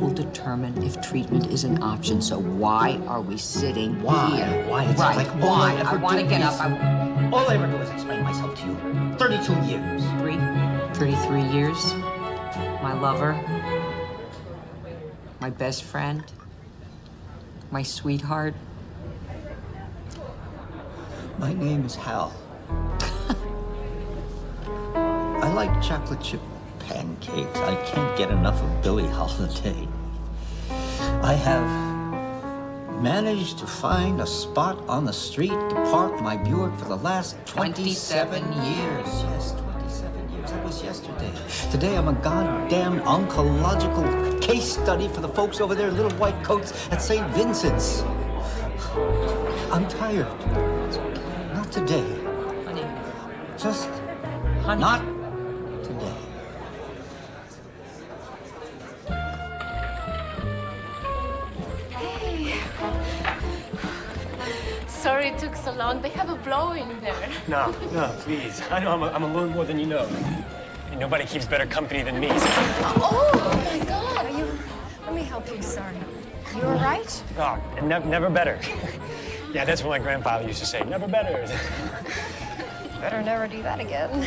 results will determine if treatment is an option. So why are we sitting Why? here? Why? It's right. like all why? I ever want to get up. I, All I ever do is explain myself to you. 32 years. three, 33 years. My lover. My best friend. My sweetheart. My name is Hal. I like chocolate chip pancakes. I can't get enough of Billie Holiday. I have managed to find a spot on the street to park my Buick for the last 27 years. Yes, 27 years. That was yesterday. Today I'm a goddamn oncological case study for the folks over there in little white coats at St. Vincent's. I'm tired. Not today. Honey. Just Honey. not it took so long. They have a blow in there. No, no, please. I know I'm, a, I'm alone more than you know. And nobody keeps better company than me. Oh my God! Are you... Let me help you, son. You all right? Oh, and nev- never better. yeah, that's what my grandfather used to say. Never better. Better never do that again.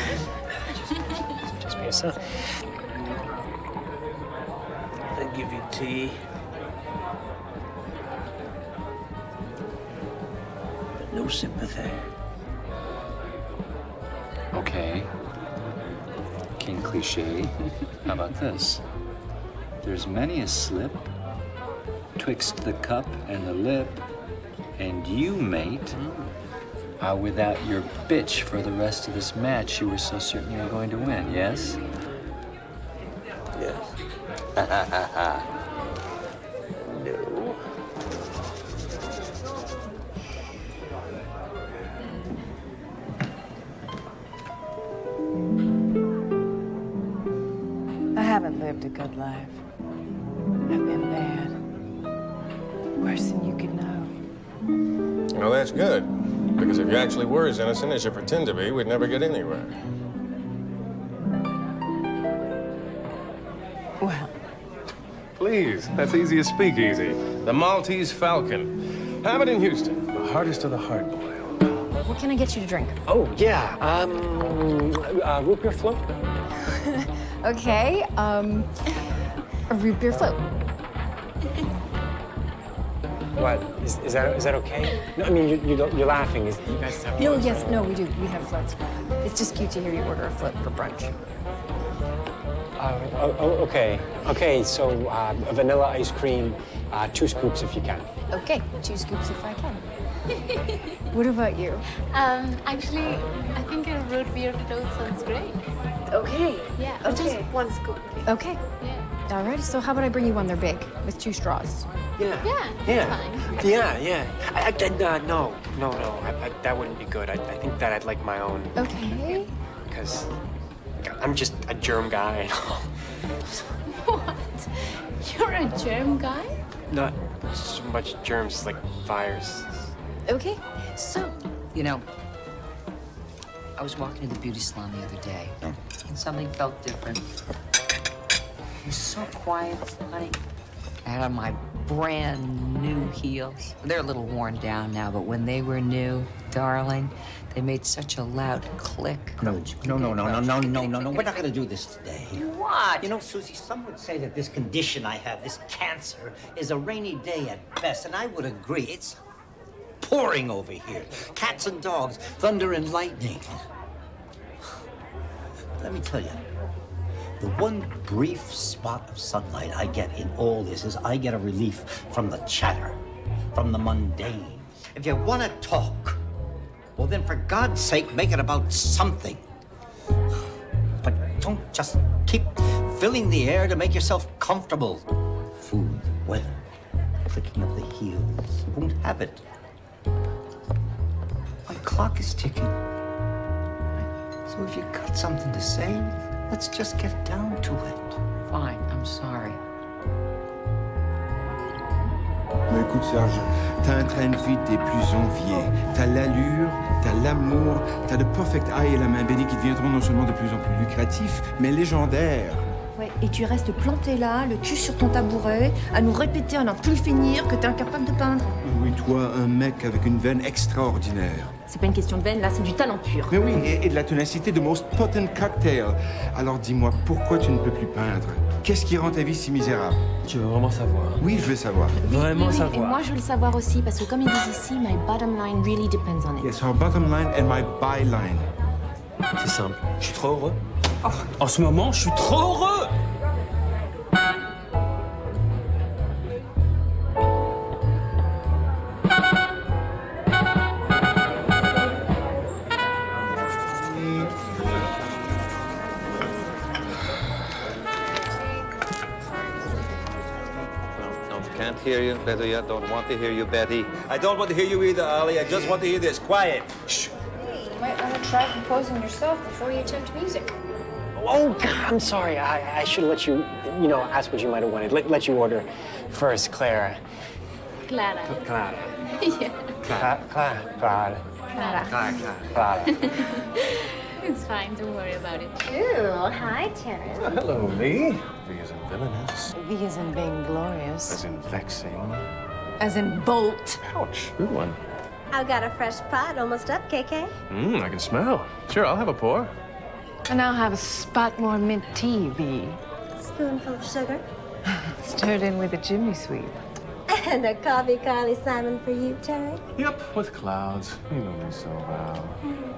Just be a son. They give you tea. No sympathy. Okay. King cliche. How about this? There's many a slip twixt the cup and the lip, and you, mate, are without your bitch for the rest of this match you were so certain you were going to win, yes? Yes. were as innocent as you pretend to be, we'd never get anywhere. Well, Please, that's easy as speakeasy. The Maltese Falcon. Hammett and Huston. The hardest of the hard boiled. What can I get you to drink? Oh, yeah. Um, uh, root beer float? Okay, um, a root beer float. What? Is, is that is that okay? No, I mean, you, you don't, you're laughing. Is, you guys have No, floats, yes, right? no, we do. We have floats. It's just cute to hear you order a float for brunch. Uh, oh, oh, okay. Okay, so uh, vanilla ice cream, uh, two scoops if you can. Okay, two scoops if I can. what about you? Um, actually, I think a root beer float sounds great. Okay. Yeah, or just Okay. one scoop. Okay. Yeah. All right, so how about I bring you one? They're big, with two straws. Yeah. Yeah, Yeah. Yeah, yeah. I, I, I- uh, no, no, no. I, I, that wouldn't be good. I, I think that I'd like my own Okay. because I'm just a germ guy and all. What? You're a germ guy? Not so much germs like fires. Okay, so You know, I was walking in the beauty salon the other day, and something felt different. It was so quiet, honey. I had on my brand new heels. They're a little worn down now, but when they were new, darling, they made such a loud click. No, no, no, no, no, no, no, no, no. We're not going to do this today. What? You know, Susie, some would say that this condition I have, this cancer, is a rainy day at best, and I would agree. It's pouring over here. Cats and dogs, thunder and lightning. Let me tell you, the one brief spot of sunlight I get in all this is I get a relief from the chatter, from the mundane. If you want to talk, Well, then, for God's sake, make it about something. But don't just keep filling the air to make yourself comfortable. Food, weather, clicking of the heels. Won't have it. My clock is ticking. So if you've got something to say, let's just get down to it. Fine, I'm sorry. Mais écoute, Serge, t'as un train de vie des plus enviés. T'as l'allure, t'as l'amour, t'as le perfect eye et la main bénie qui deviendront non seulement de plus en plus lucratifs, mais légendaires. Ouais, et tu restes planté là, le cul sur ton tabouret, à nous répéter à n'en plus finir que t'es incapable de peindre. Oui, toi, un mec avec une veine extraordinaire. C'est pas une question de veine, là, c'est du talent pur. Mais oui, et, et de la ténacité de most potent cocktail. Alors dis-moi, pourquoi tu ne peux plus peindre? Qu'est-ce qui rend ta vie si misérable? Tu veux vraiment savoir? Oui, je veux savoir. Vraiment Oui, Et savoir. moi, je veux le savoir aussi, parce que comme ils disent ici, my bottom line really depends on it. Yes, our bottom line and my byline. C'est simple. Je suis trop heureux. En ce moment, je suis trop heureux can't hear you. Better yet, don't want to hear you, Betty. I don't want to hear you either, Ali. I just want to hear this. Quiet. Shh. Hey, You might want to try composing yourself before you attempt music. Oh, God, I'm sorry. I, I should let you, you know, ask what you might have wanted. Let, let you order first, Clara. Clara. Clara. yeah. Clara. Clara. Clara. Clara. Clara. Clara. It's fine. Don't worry about it. Ooh, hi, Terrence. hello, Lee. V is in villainous. V is in vainglorious. As in vexing. As in bolt. Ouch. Good one. I've got a fresh pot almost up, KK. Mmm, I can smell. Sure, I'll have a pour. And I'll have a spot more mint tea, V. Spoonful of sugar. Stirred in with a chimney sweep. And a coffee Carly Simon for you, Terry. Yep, with clouds. You know me so well. Hmm.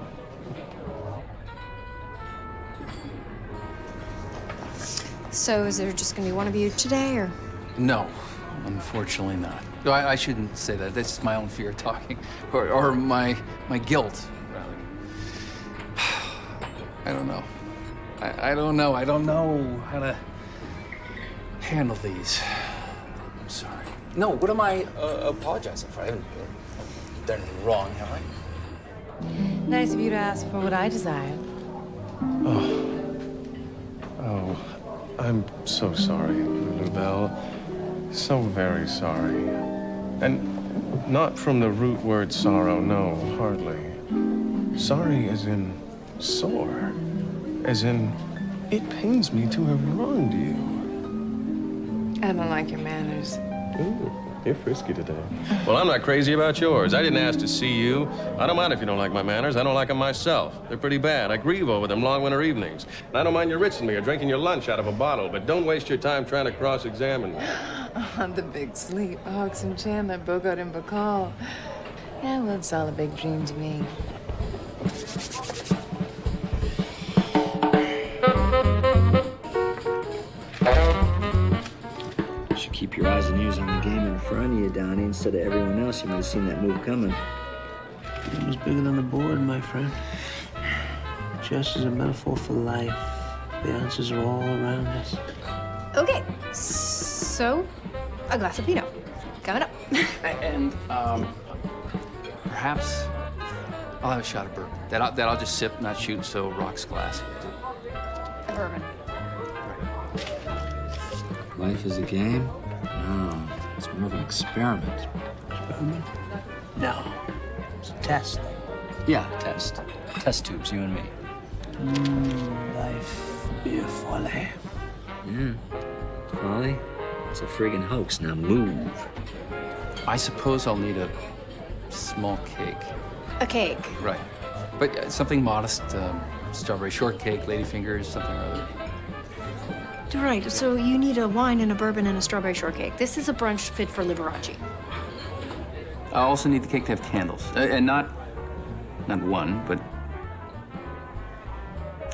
So, is there just going to be one of you today, or? No, unfortunately not. No, I, I shouldn't say that. That's my own fear talking, or, or my my guilt, rather. I don't know. I, I don't know. I don't know how to handle these. I'm sorry. No, what am I uh, apologizing for? I haven't done anything wrong, have I? Nice of you to ask for what I desire. Oh. Oh, I'm so sorry, Lulu Bell. So very sorry. And not from the root word sorrow, no, hardly. Sorry as in sore. As in, it pains me to have wronged you. I don't like your manners. Ooh, you're frisky today. Well, I'm not crazy about yours. I didn't ask to see you. I don't mind if you don't like my manners. I don't like them myself. They're pretty bad. I grieve over them long winter evenings. And I don't mind you ritzing me or drinking your lunch out of a bottle, but don't waste your time trying to cross-examine me. On the big sleep, Hawks and Chandler, Bogart and Bacall. Yeah, well, it's all a big dream to me. Keep your eyes and ears on the game in front of you, Donnie, instead of everyone else. You might have seen that move coming. It was bigger than the board, my friend. Chess is a metaphor for life. The answers are all around us. Okay. So, a glass of Pinot. Coming up. And um, perhaps I'll have a shot of bourbon. That I'll, that I'll just sip, not shoot. So rocks glass. A bourbon. Life is a game? No, it's more of an experiment. Experiment? No, it's a test. Yeah, test. Test tubes, you and me. Mm, life be a folly. Yeah. Folly? It's a friggin' hoax. Now move. I suppose I'll need a small cake. A cake. Right. But uh, something modest. Um, strawberry shortcake, ladyfingers, something or other. Right. So you need a wine and a bourbon and a strawberry shortcake. This is a brunch fit for Liberace. I also need the cake to have candles, uh, and not not one, but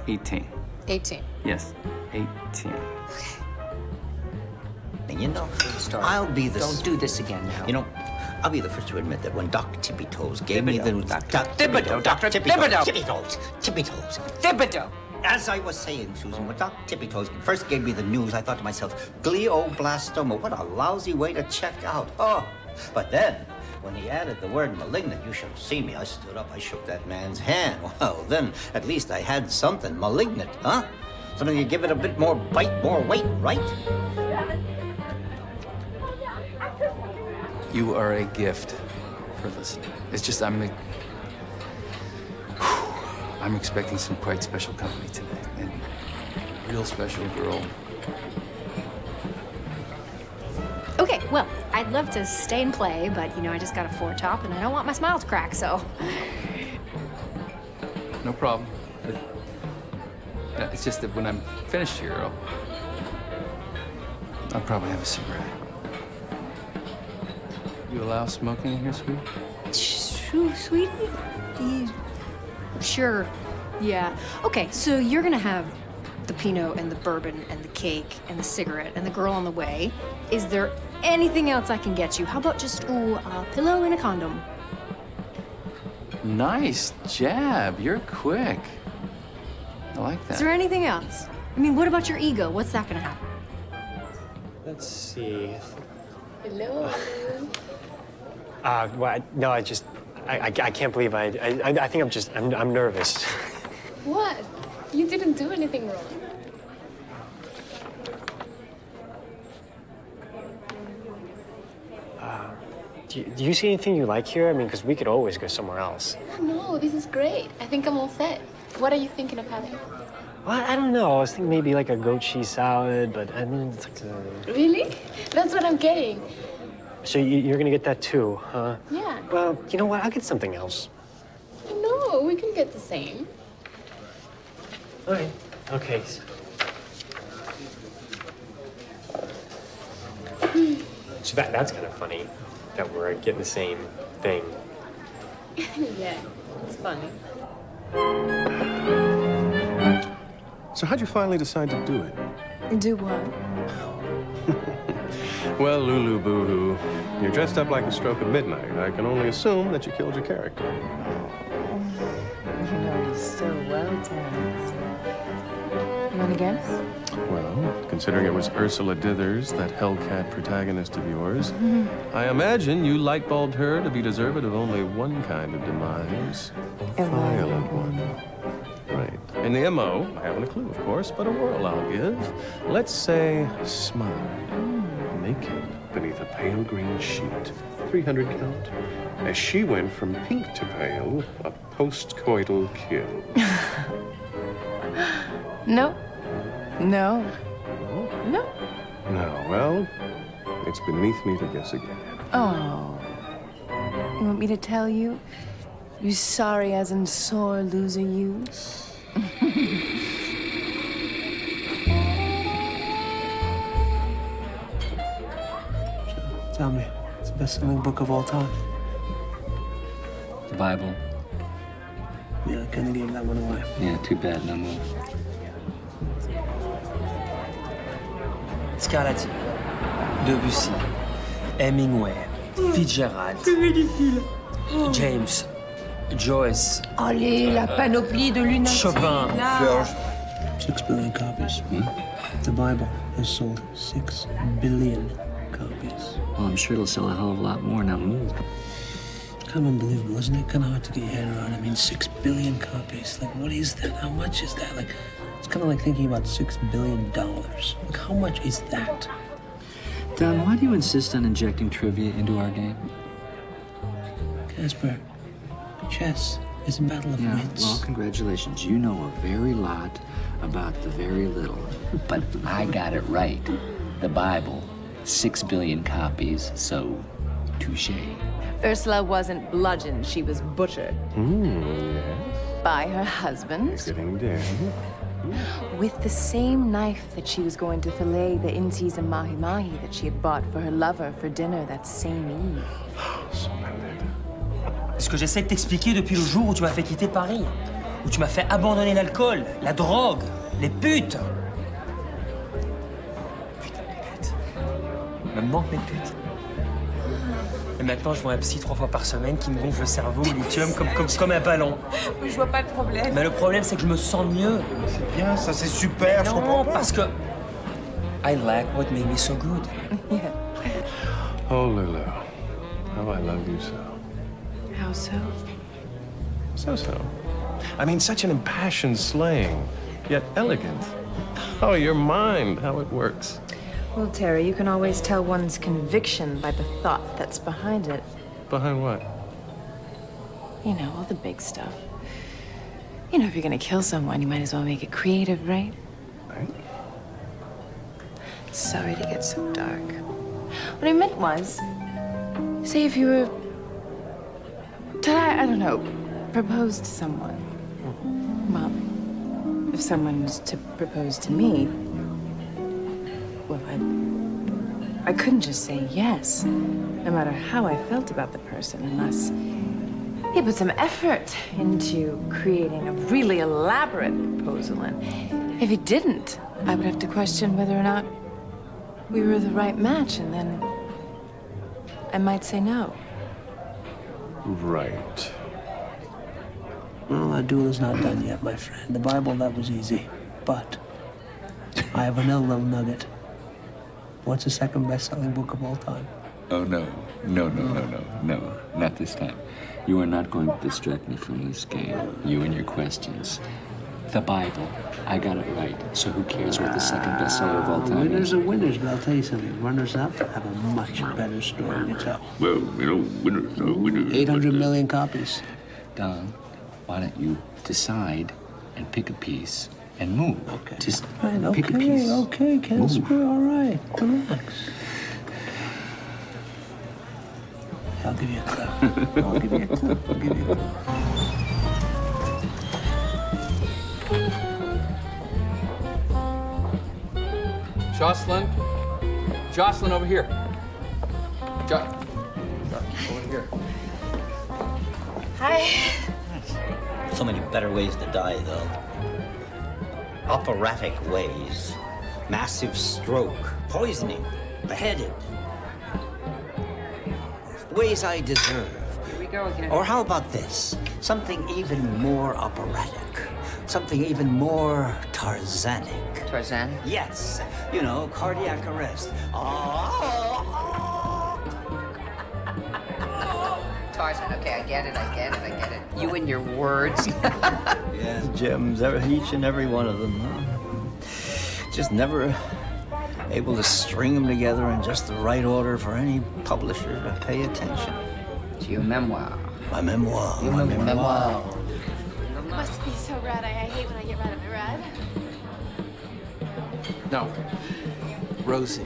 eighteen. 18. Yes, eighteen. And you know, I'll be the. Don't do this again now. You know, I'll be the first to admit that when Doc Tippy Toes gave me the Doc, Doc Thibodeau, Dr. Tippy Thibodeau. Toes, Tippy Toes, Tippy Toes. As I was saying, Susan, when Doc Tippy Toes first gave me the news, I thought to myself, glioblastoma, what a lousy way to check out. Oh, but then when he added the word malignant, you should have seen me. I stood up, I shook that man's hand. Well, then at least I had something malignant, huh? Something to give it a bit more bite, more weight, right? You are a gift for listening. It's just I'm I'm expecting some quite special company today, and a real special girl. Okay, well, I'd love to stay and play, but you know, I just got a four top and I don't want my smile to crack, so. No problem. But, it's just that when I'm finished here, I'll, I'll probably have a cigarette. You allow smoking in here, sweet? Shoo, sweetie? Yeah. Sure. Yeah. Okay, so you're gonna have the Pinot and the bourbon and the cake and the cigarette and the girl on the way. Is there anything else I can get you? How about just, ooh, a pillow and a condom? Nice jab. You're quick. I like that. Is there anything else? I mean, what about your ego? What's that gonna happen? Let's see. Hello. Uh, well, I, no, I just, I, I, I can't believe I, I, I think I'm just, I'm, I'm nervous. What? You didn't do anything wrong. Uh, do you, do you see anything you like here? I mean, because we could always go somewhere else. No, this is great. I think I'm all set. What are you thinking of having? Well, I don't know. I was thinking maybe like a goat cheese salad, but I mean, it's like a... Really? That's what I'm getting. So you, you're gonna get that too, huh? Yeah. Well, you know what? I'll get something else. No, we can get the same. All right. Okay. So that that's kind of funny that we're getting the same thing. yeah, it's funny. So how'd you finally decide to do it? Do what? Well, Lulu Boo Hoo, you're dressed up like a stroke of midnight. I can only assume that you killed your character. You know me so well, Terrence. You want to guess? Well, considering it was Ursula Dithers, that Hellcat protagonist of yours, Mhm. I imagine you lightbulbed her to be deserved of only one kind of demise. A violent one. Right. And the MO, I haven't a clue, of course, but a whirl I'll give. Let's say smothered, naked, beneath a pale green sheet. 300 count. As she went from pink to pale, a post-coital kill. No. No. No. No, well, it's beneath me to guess again. Oh. You want me to tell you? You sorry as in sore loser you? Tell me, it's the best-selling book of all time. The Bible. Yeah, I kind of gave that one away. Yeah, too bad, no more. Scarlatti, Debussy, Hemingway, Fitzgerald, James, Joyce, Allez, la panoplie de lunatique. Chopin. là. Six billion copies. The Bible has sold six billion copies. Well, I'm sure it'll sell a hell of a lot more now. Move. Kind of unbelievable, isn't it? Kind of hard to get your head around. I mean, six billion copies. Like, what is that? How much is that? Like, it's kind of like thinking about six billion dollars. Like, how much is that? Don, why do you insist on injecting trivia into our game? Casper, chess is a battle of Yeah, wits. well, congratulations. You know a very lot about the very little. But I got it right. The Bible, six billion copies, so touche. Ursula wasn't bludgeoned, she was butchered Hmm, yes. by her husband Sitting down. with the same knife that she was going to fillet the in-season mahi-mahi that she had bought for her lover for dinner that same eve. Ce que j'essaie de t'expliquer depuis le jour où tu m'as fait quitter Paris? Où tu m'as fait abandonner l'alcool, la drogue, les putes? Me manque mes putes. Et maintenant, je vois un psy trois fois par semaine qui me gonfle le cerveau au lithium comme, comme, comme un ballon. Je vois pas le problème. Mais le problème, c'est que je me sens mieux. C'est bien, ça c'est super, je comprends pas. parce que I like what made me so good. Oh, Lulu, how I love you so. How so? So so. I mean, such an impassioned slaying, yet elegant. Oh, your mind, how it works. Well, Terry, you can always tell one's conviction by the thought that's behind it. Behind what? You know, all the big stuff. You know, if you're gonna kill someone, you might as well make it creative, right? Right. Sorry to get so dark. What I meant was, say if you were to, I, I don't know, propose to someone. Hmm. Well, if someone was to propose to me, well, I, I couldn't just say yes, no matter how I felt about the person, unless he put some effort into creating a really elaborate proposal. And if he didn't, I would have to question whether or not we were the right match, and then I might say no. Right. Well, our duel is not done yet, my friend. The Bible, that was easy. But I have another little nugget. What's the second best-selling book of all time? Oh, no. No, no, no, no, no. Not this time. You are not going to distract me from this game. You and your questions. The Bible. I got it right. So who cares what the second bestseller of all time Winners is? are winners, but I'll tell you something. Runners-up have a much better story to tell. Well, you know, winners are winners. Uh, 800 million copies. Don, why don't you decide and pick a piece and move? Okay. Just Right, pick a okay, piece. okay, Casper, all right. Relax. I'll give you a clue. I'll give you a clue. I'll give you a clue. Jocelyn? Jocelyn, over here. Jo- Jo- over here. Hi. So many better ways to die, though. Operatic ways. Massive stroke, poisoning, beheaded. Ways I deserve. Here we go again. Or how about this? Something even more operatic. Something even more Tarzanic. Tarzan? Yes. You know, cardiac arrest. Oh, Tarzan, okay, I get it, I get it, I get it. You and your words. Yeah, gems, each and every one of them, huh? Just never able to string them together in just the right order for any publisher to pay attention. To your memoir. My memoir. Your my memoir. Must be so rad. I, I hate when I get rad. Am I rad? No. Rosie.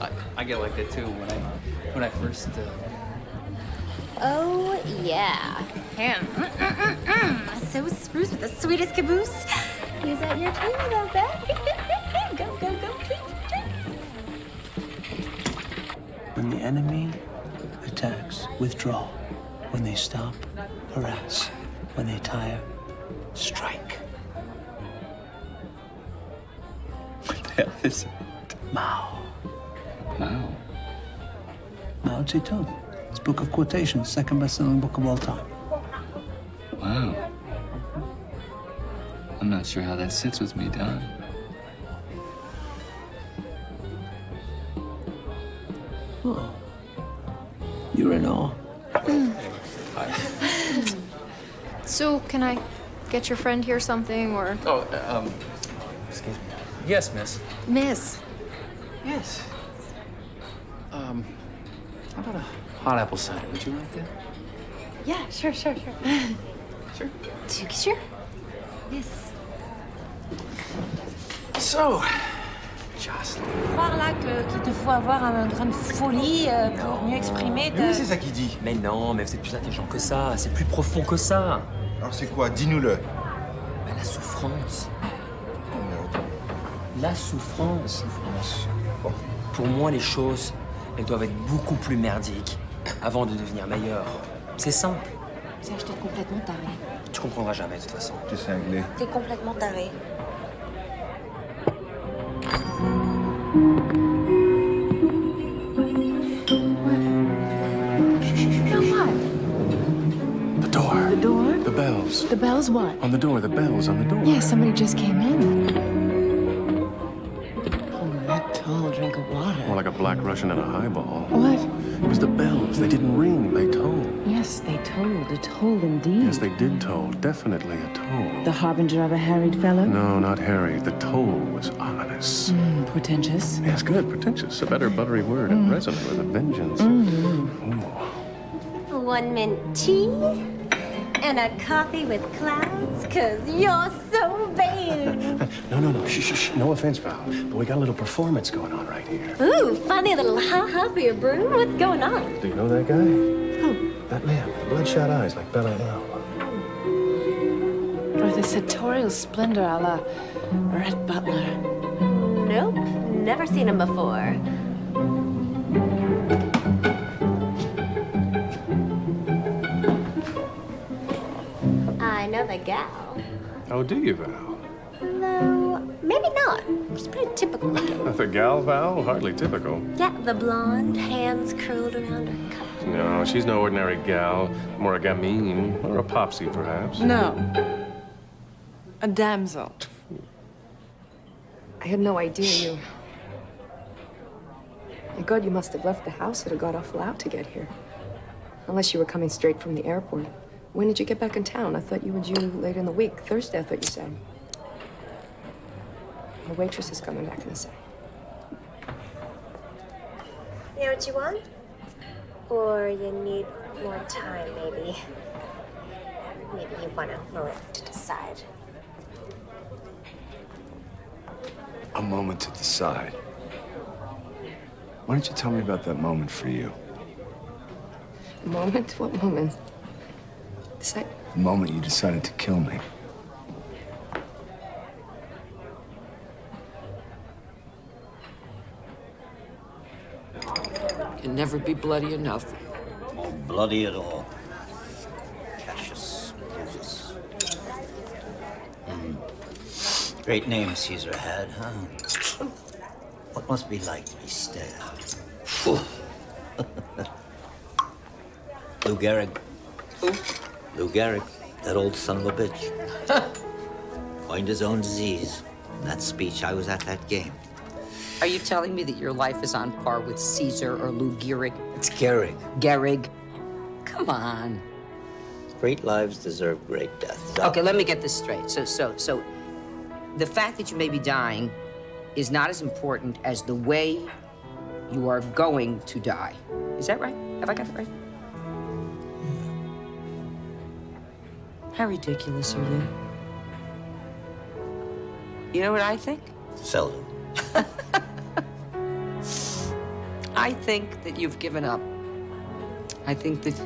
I, I get like that too when I when I first uh, Oh, yeah. Him. Mm, mm, mm, mm. So spruce with the sweetest caboose. He's at your table, though, bet. go, go, go. Treat, treat. When the enemy attacks, withdraw. When they stop, harass. When they tire, strike. What the hell is it? Mao. Mao. Mao Zedong. It's book of quotations, second best-selling book of all time. Wow. I'm not sure how that sits with me, Don. Oh. You're in awe. So, can I get your friend here something or. Oh, uh, um, excuse me. Yes, miss. Miss. Yes. Um, how about a hot apple cider? Would you like that? Yeah, sure, sure, sure. Sure. Tu- Sure. Yes. So, Jocelyn. Croire là que- qu'il te faut avoir une grande folie euh, pour mieux exprimer. Oui, c'est ça qu'il dit. Mais non, mais c'est plus intelligent que ça. C'est plus profond que ça. Alors c'est quoi? Dis-nous-le. Mais la souffrance. La souffrance. Pour moi, les choses, elles doivent être beaucoup plus merdiques avant de devenir meilleur. C'est simple. Serge, t'es complètement taré. Tu comprendras jamais, de toute façon. T'es cinglé. T'es complètement taré. The door. The door? The bells. The bells what? On the door, the bells on the door. Yeah, somebody just came in. Oh, that tall drink of water. More like a black Russian and a highball. What? It was the bells. They didn't ring, they tolled. Yes, they tolled. A toll indeed. Yes, they did toll. Definitely a toll. The harbinger of a harried fellow? No, not Harry. The toll was ominous. Mm, portentous. Yes, good. Pretentious. A better buttery word and resonant with a vengeance. Mm. One mint tea and a coffee with clouds, cause you're so vain. No, no, no. Shh, shh, shh. No offense, pal. But we got a little performance going on right here. Ooh, funny little ha-ha for your broom. What's going on? Do you know that guy? Who? That man with the bloodshot eyes like Bella L. Or oh, the sartorial splendor a la Rhett Butler. Nope, never seen him before. I know the gal. Oh, do you, Val? No, maybe not. She's pretty typical looking. The gal, Val? Hardly typical. Yeah, the blonde, hands curled around her cup. No, she's no ordinary gal. More a gamine, or a popsy, perhaps. No. A damsel. I had no idea you. My God, you must have left the house. It have got awful out to get here. Unless you were coming straight from the airport. When did you get back in town? I thought you were due later in the week. Thursday, I thought you said. The waitress is coming back in a sec. You know what you want? Or you need more time, maybe. Maybe you want a moment to decide. A moment to decide. Why don't you tell me about that moment for you? A moment? What moment? The sec- The moment you decided to kill me. Can never be bloody enough. Oh, bloody at all. Cassius Brutus. Mm. Great name Caesar had, huh? What must be like to be stabbed? Phew. Lou Gehrig. Who? Lou Gehrig, that old son of a bitch. Coined his own disease. In that speech, I was at that game. Are you telling me that your life is on par with Caesar or Lou Gehrig? It's Gehrig. Gehrig? Come on. Great lives deserve great deaths. Okay, let me get this straight. So, so, so, the fact that you may be dying is not as important as the way you are going to die. Is that right? Have I got that right? How ridiculous are you? You know what I think? Seldom. I think that you've given up. I think that.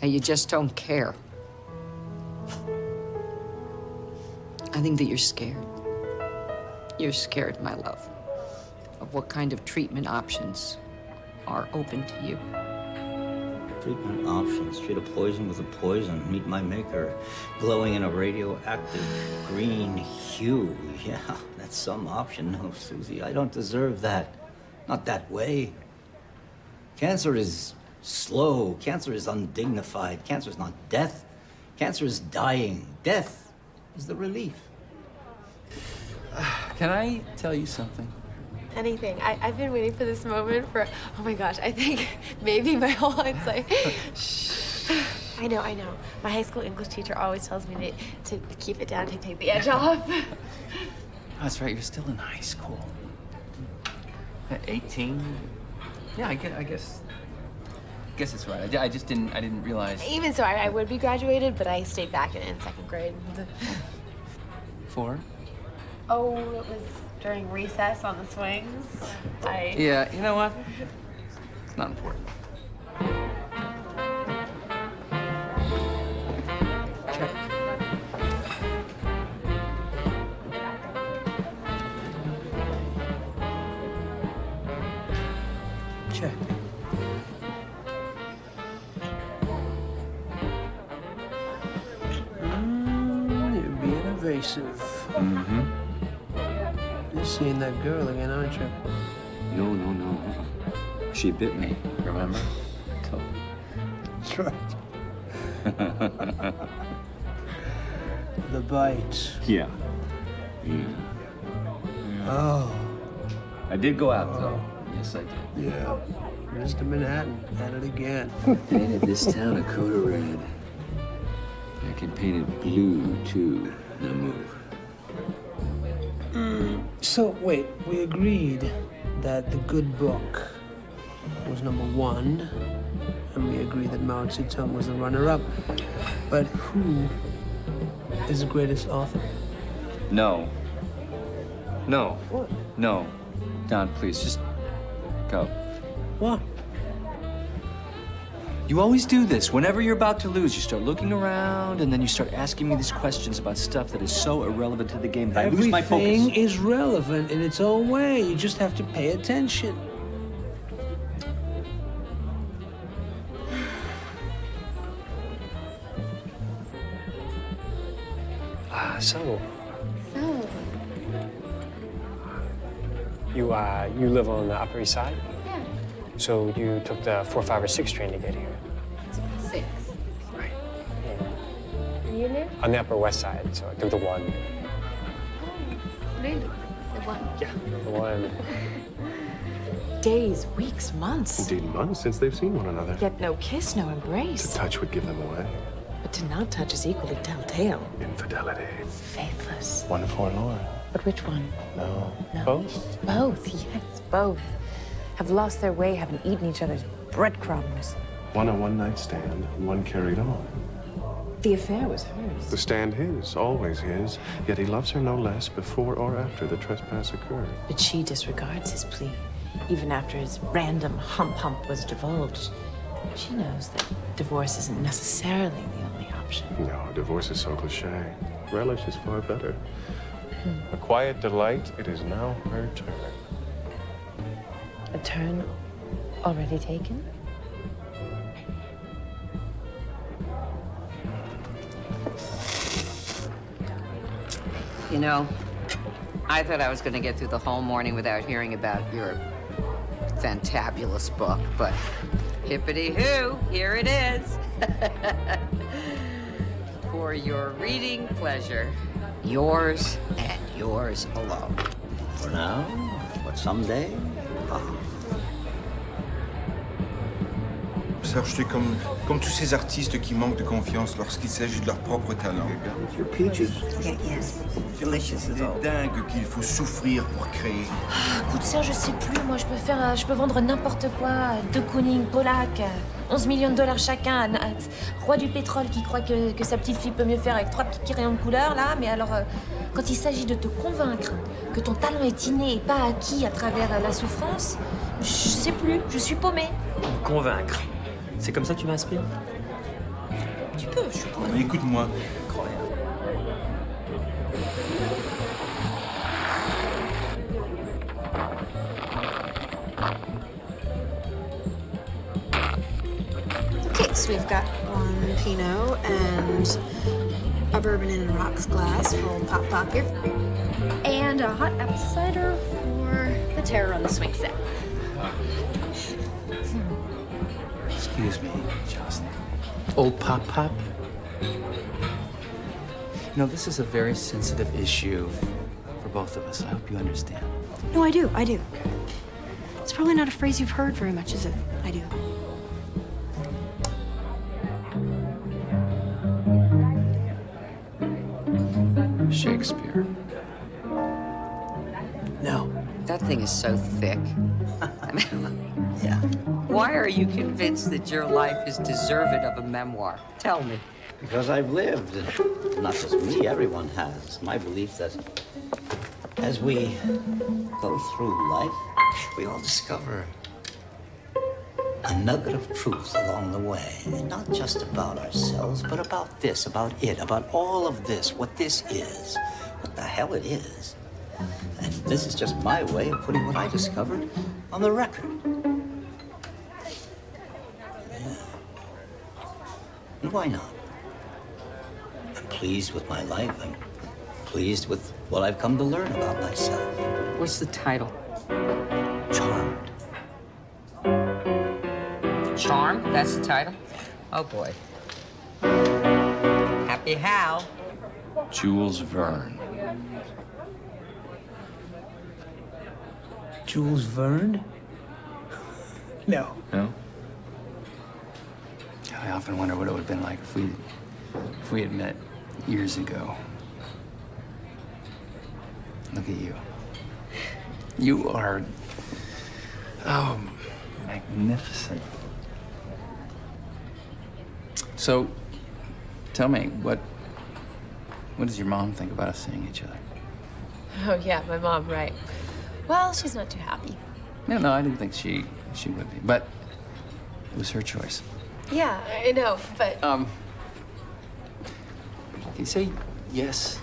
And you just don't care. I think that you're scared. You're scared, my love, of what kind of treatment options are open to you. Treatment options. Treat a poison with a poison. Meet my maker. Glowing in a radioactive green hue. Yeah, that's some option. No, Susie, I don't deserve that. Not that way. Cancer is slow. Cancer is undignified. Cancer is not death. Cancer is dying. Death is the relief. Can I tell you something? Anything. I, I've been waiting for this moment for, oh my gosh, I think maybe my whole life's like, shh. I know, I know. My high school English teacher always tells me to, to keep it down, to take the edge off. That's right, you're still in high school. At 18? Yeah, I guess, I guess, I guess it's right. I, I just didn't, I didn't realize. Even so, I, I would be graduated, but I stayed back in, in second grade. Four? Oh, it was during recess on the swings. I. Yeah, you know what? It's not important. That girl again, aren't you? No, no, no. She bit me, remember? That's right. the bite. Yeah. Mm. Yeah. Oh. I did go out, though. Oh. Yes, I did. Yeah. Mr. Manhattan at it again. Painted this town a coat of red. I can paint it blue, too. Now move. So, wait, we agreed that the good book was number one, and we agreed that Mao Zedong was the runner-up. But who is the greatest author? No. No. What? No. Don, please, just go. What? You always do this. Whenever you're about to lose, you start looking around and then you start asking me these questions about stuff that is so irrelevant to the game that I lose my focus. Everything is relevant in its own way. You just have to pay attention. Uh, so, So, you uh, you live on the Upper East Side? yeah. So you took the 4, 5, or 6 train to get here? You live? On the Upper West Side, so I took the 1. Really? The one. Yeah, the 1. Days, weeks, months. Indeed, months since they've seen one another. Yet no kiss, no embrace. To touch would give them away. But to not touch is equally telltale. Infidelity. Faithless. One forlorn. But which one? No. No. Both? Both, yes, both. Have lost their way, haven't eaten each other's breadcrumbs. One a one night stand, one carried on. The affair was hers. The stand his, always his, yet he loves her no less before or after the trespass occurred. But she disregards his plea, even after his random hump hump was divulged. She knows that divorce isn't necessarily the only option. No, divorce is so cliche. Relish is far better. Hmm. A quiet delight, it is now her turn. A turn already taken? You know, I thought I was going to get through the whole morning without hearing about your fantabulous book, but hippity hoo, here it is. For your reading pleasure, yours and yours alone. For now, but someday, ah, Serge, tu es comme, comme tous ces artistes qui manquent de confiance lorsqu'il s'agit de leur propre talent. C'est dingue qu'il faut souffrir pour créer. Écoute, ça, je sais plus. Moi, je peux faire, euh, je peux vendre n'importe quoi. De Kooning, Polak, euh, 11 millions de dollars chacun. un- un Roi du pétrole qui croit que, que sa petite fille peut mieux faire avec trois petits rayons de couleur, là. Mais alors, euh, quand il s'agit de te convaincre que ton talent est inné et pas acquis à travers euh, la souffrance, je sais plus. Je suis paumée. Me convaincre. C'est comme ça que tu m'inspires Tu peux, je suis Mais Écoute-moi, Okay, so we've got one Pinot and a bourbon in a rocks glass for old Pop Pop here. And a hot apple cider for the terror on the swing set. Hmm. Excuse me, Jocelyn. Old Pop Pop? You know, this is a very sensitive issue for both of us. I hope you understand. No, I do, I do. It's probably not a phrase you've heard very much, is it? I do. Shakespeare. That thing is so thick. I mean, yeah. Why are you convinced that your life is deserved of a memoir? Tell me. Because I've lived, not just me, everyone has. My belief that as we go through life, we all discover a nugget of truth along the way. And not just about ourselves, but about this, about it, about all of this, what this is, what the hell it is. And this is just my way of putting what I discovered on the record. Yeah. And why not? I'm pleased with my life. I'm pleased with what I've come to learn about myself. What's the title? Charmed. Charm? That's the title? Oh boy. Happy Hal. Jules Verne. Jules Verne? No. No? I often wonder what it would have been like if we if we had met years ago. Look at you. You are oh magnificent. So tell me, what what does your mom think about us seeing each other? Oh, yeah, my mom, right. Well, she's not too happy. No, no, I didn't think she she would be, but it was her choice. Yeah, I know, but Um, can you say yes?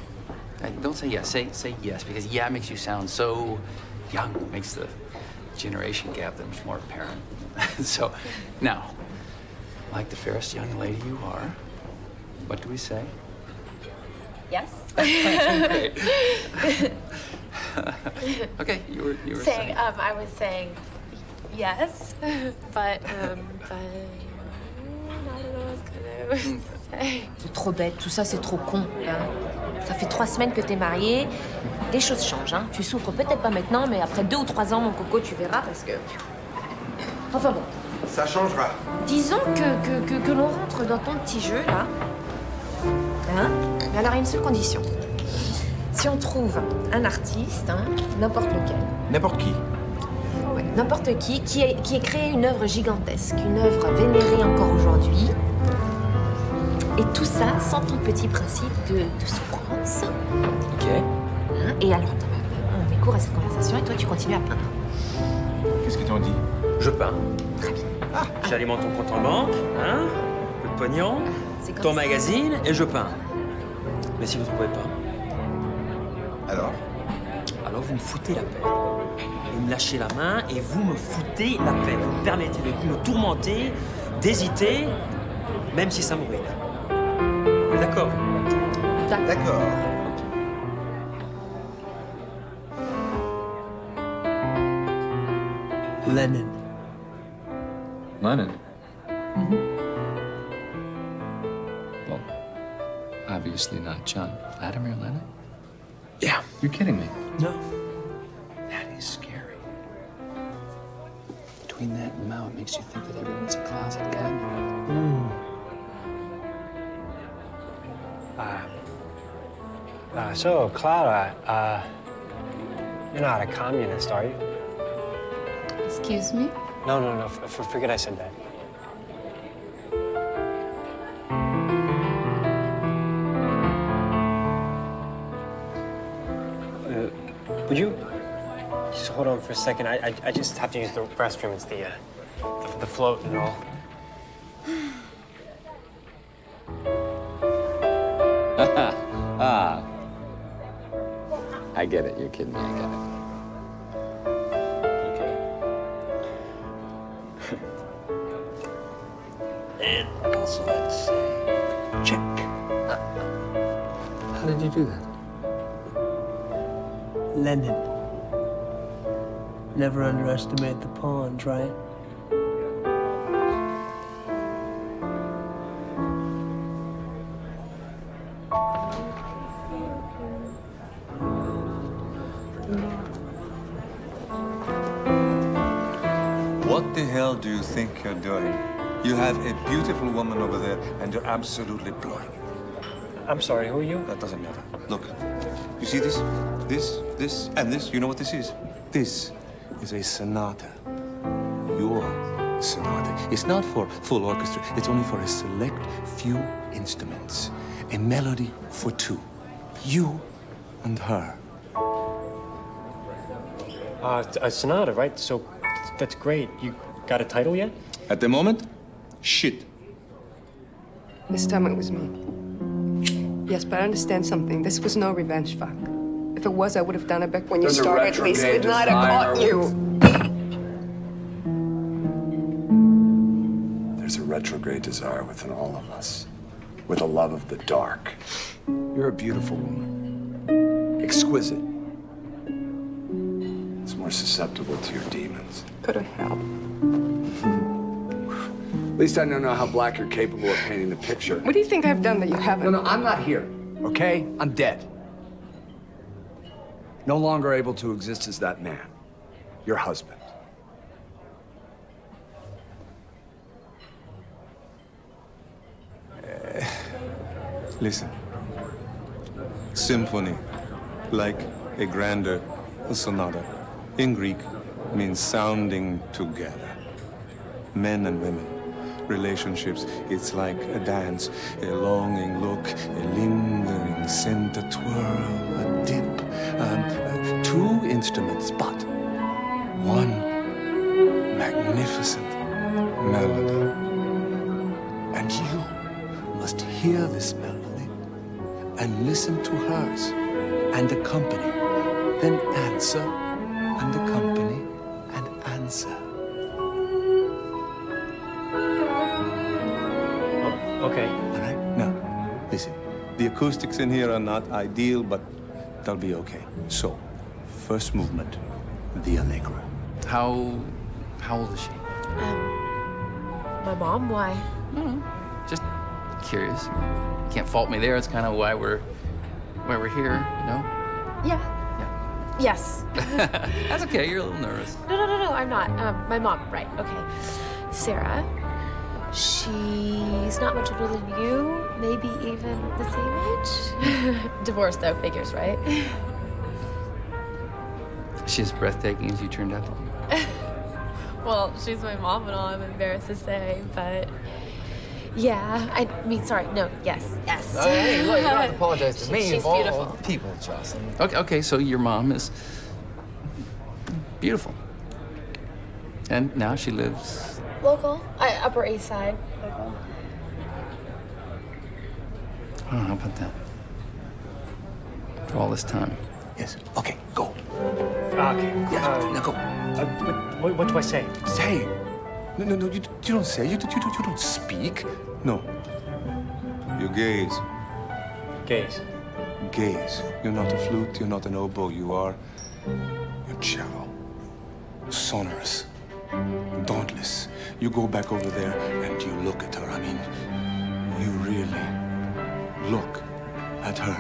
Don't say yes. Say say yes because yeah makes you sound so young. It Makes the generation gap that much more apparent. so, now, like the fairest young lady you are, what do we say? yes. Okay, you were you were saying, um, I was saying yes, but, um, but say. C'est trop bête, tout ça c'est trop con. hein. Ça fait trois semaines que t'es marié. Les choses changent, hein. Tu souffres peut-être pas maintenant, mais après deux ou trois ans, mon coco, tu verras parce que. Enfin bon. Ça changera. Disons que, que, que, que l'on rentre dans ton petit jeu là. Hein? Mais alors, il y a une seule condition. Si on trouve un artiste, hein, n'importe lequel, N'importe qui. ouais, n'importe qui, qui ait, qui ait créé une œuvre gigantesque, une œuvre vénérée encore aujourd'hui, et tout ça sans ton petit principe de, de souffrance. Ok. hein, et alors, on met court à cette conversation et toi, tu continues à peindre. Qu'est-ce qu'ils t'ont dit Je peins. J'alimente ton compte en banque, hein Peu de pognon, ton ça. magazine et je peins. Mais si vous trouvez pas, Alors alors vous me foutez la paix. Vous me lâchez la main et vous me foutez la paix. Vous me permettez de me tourmenter, d'hésiter, même si ça m'oublive. D'accord? D'accord. Lenin. Lenin? Well, obviously not John Vladimir Lenin. Yeah. You're kidding me. No. That is scary. Between that and Mao, it makes you think that everyone's a closet cabinet. Mm. Uh, uh, so, Clara, uh, you're not a communist, are you? Excuse me? No, no, no. F- f- forget I said that. Just for a second? I, I, I just have to use the restroom. It's the, uh, the, the float and all. ah. I get it. You're kidding me. I get it. And also, let's say, check. How did you do that? Never underestimate the pawns, right? What the hell do you think you're doing? You have a beautiful woman over there, and you're absolutely blowing. I'm sorry, who are you? That doesn't matter. Look, you see this? This, this, and this? You know what this is? This is a sonata. Your sonata. It's not for full orchestra, it's only for a select few instruments. A melody for two. You and her. Uh, a sonata, right? So that's great. You got a title yet? At the moment, shit. This time it was me. Yes, but I understand something. This was no revenge fuck. If it was, I would have done it back when you There's a started. At least retrograde midnight, I caught you. There's a retrograde desire within all of us, with a love of the dark. You're a beautiful woman, exquisite. It's more susceptible to your demons. Go to hell. At least I know now know how black you're capable of painting the picture. What do you think I've done that you haven't? No, no, I'm not here, okay? I'm dead. No longer able to exist as that man, your husband. Eh, listen. Symphony, like a grander sonata, in Greek means sounding together. Men and women, relationships, it's like a dance, a longing look, a lingering scent, a twirl, a dip, um, uh, two instruments, but one magnificent melody. And you must hear this melody and listen to hers and accompany, then answer and accompany and answer. Acoustics in here are not ideal, but they'll be okay. So, first movement, the Allegro. How how old is she? My mom, why? Just curious. Can't fault me there. It's kind of why we're why we're here. No. Yeah. Yes. That's okay. You're a little nervous. No, no, no, no, I'm not. Um, my mom, right, okay. Sarah, she's not much older than you, maybe even the same age. Divorce, though, figures, right? She's as breathtaking as you turned out well, she's my mom and all, I'm embarrassed to say, but yeah, I mean, sorry, no, yes, yes. Oh, hey, look, you don't have to apologize to She- me. She's of all beautiful. People, Jocelyn. Okay, okay. So your mom is beautiful, and now she lives. Local, I, Upper East Side. Local. I about that. For all this time. Yes. Okay, go. Okay. Yes, now go. Uh, what, what, what do I say? Say. No, no, no, you, you don't say. You, you, don't- you don't speak. No. You gaze. Gaze. Gaze. You're not a flute, you're not an oboe, you are a cello. Sonorous. Dauntless. You go back over there and you look at her. I mean, you really look at her.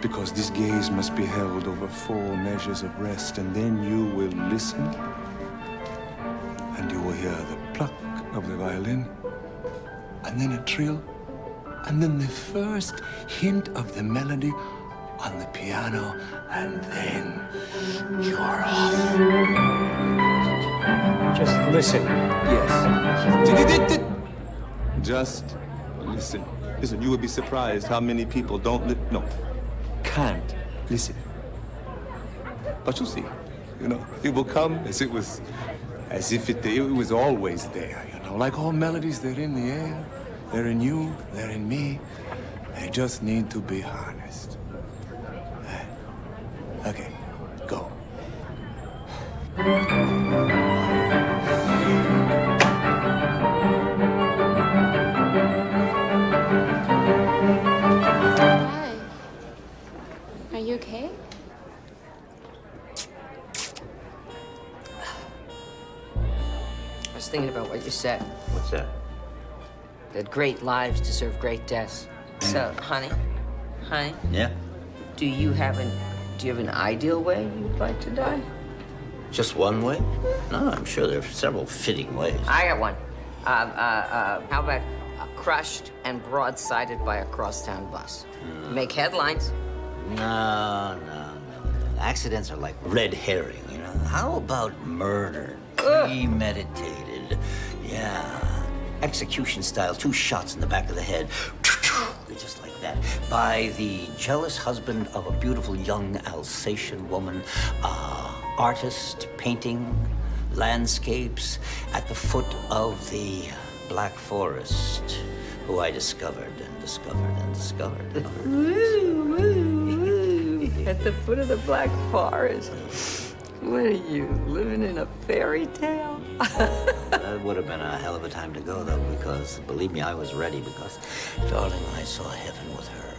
Because this gaze must be held over four measures of rest, and then you will listen, and you will hear the pluck of the violin, and then a trill, and then the first hint of the melody on the piano, and then you're off. Just listen. Yes. Just listen. Listen, you would be surprised how many people don't li- no, can't listen. But you'll see. You know, it will come as it was, as if it, it was always there. You know, like all melodies, they're in the air, they're in you, they're in me. They just need to be harnessed. Uh, okay, go. Okay? I was thinking about what you said. What's that? That great lives deserve great deaths. So, honey, honey, Yeah? do you have an do you have an ideal way you'd like to die? Just one way? No, I'm sure there are several fitting ways. I got one. Uh, uh, uh, how about uh, crushed and broadsided by a crosstown bus? Make headlines. No, no, no. Accidents are like red herring, you know. How about murder? Premeditated. Yeah. Execution style, two shots in the back of the head. Just like that. By the jealous husband of a beautiful young Alsatian woman. Uh, artist, painting, landscapes at the foot of the Black Forest, who I discovered and discovered and discovered at the foot of the Black Forest. What are you, living in a fairy tale? that would have been a hell of a time to go, though, because believe me, I was ready because, darling, I saw heaven with her.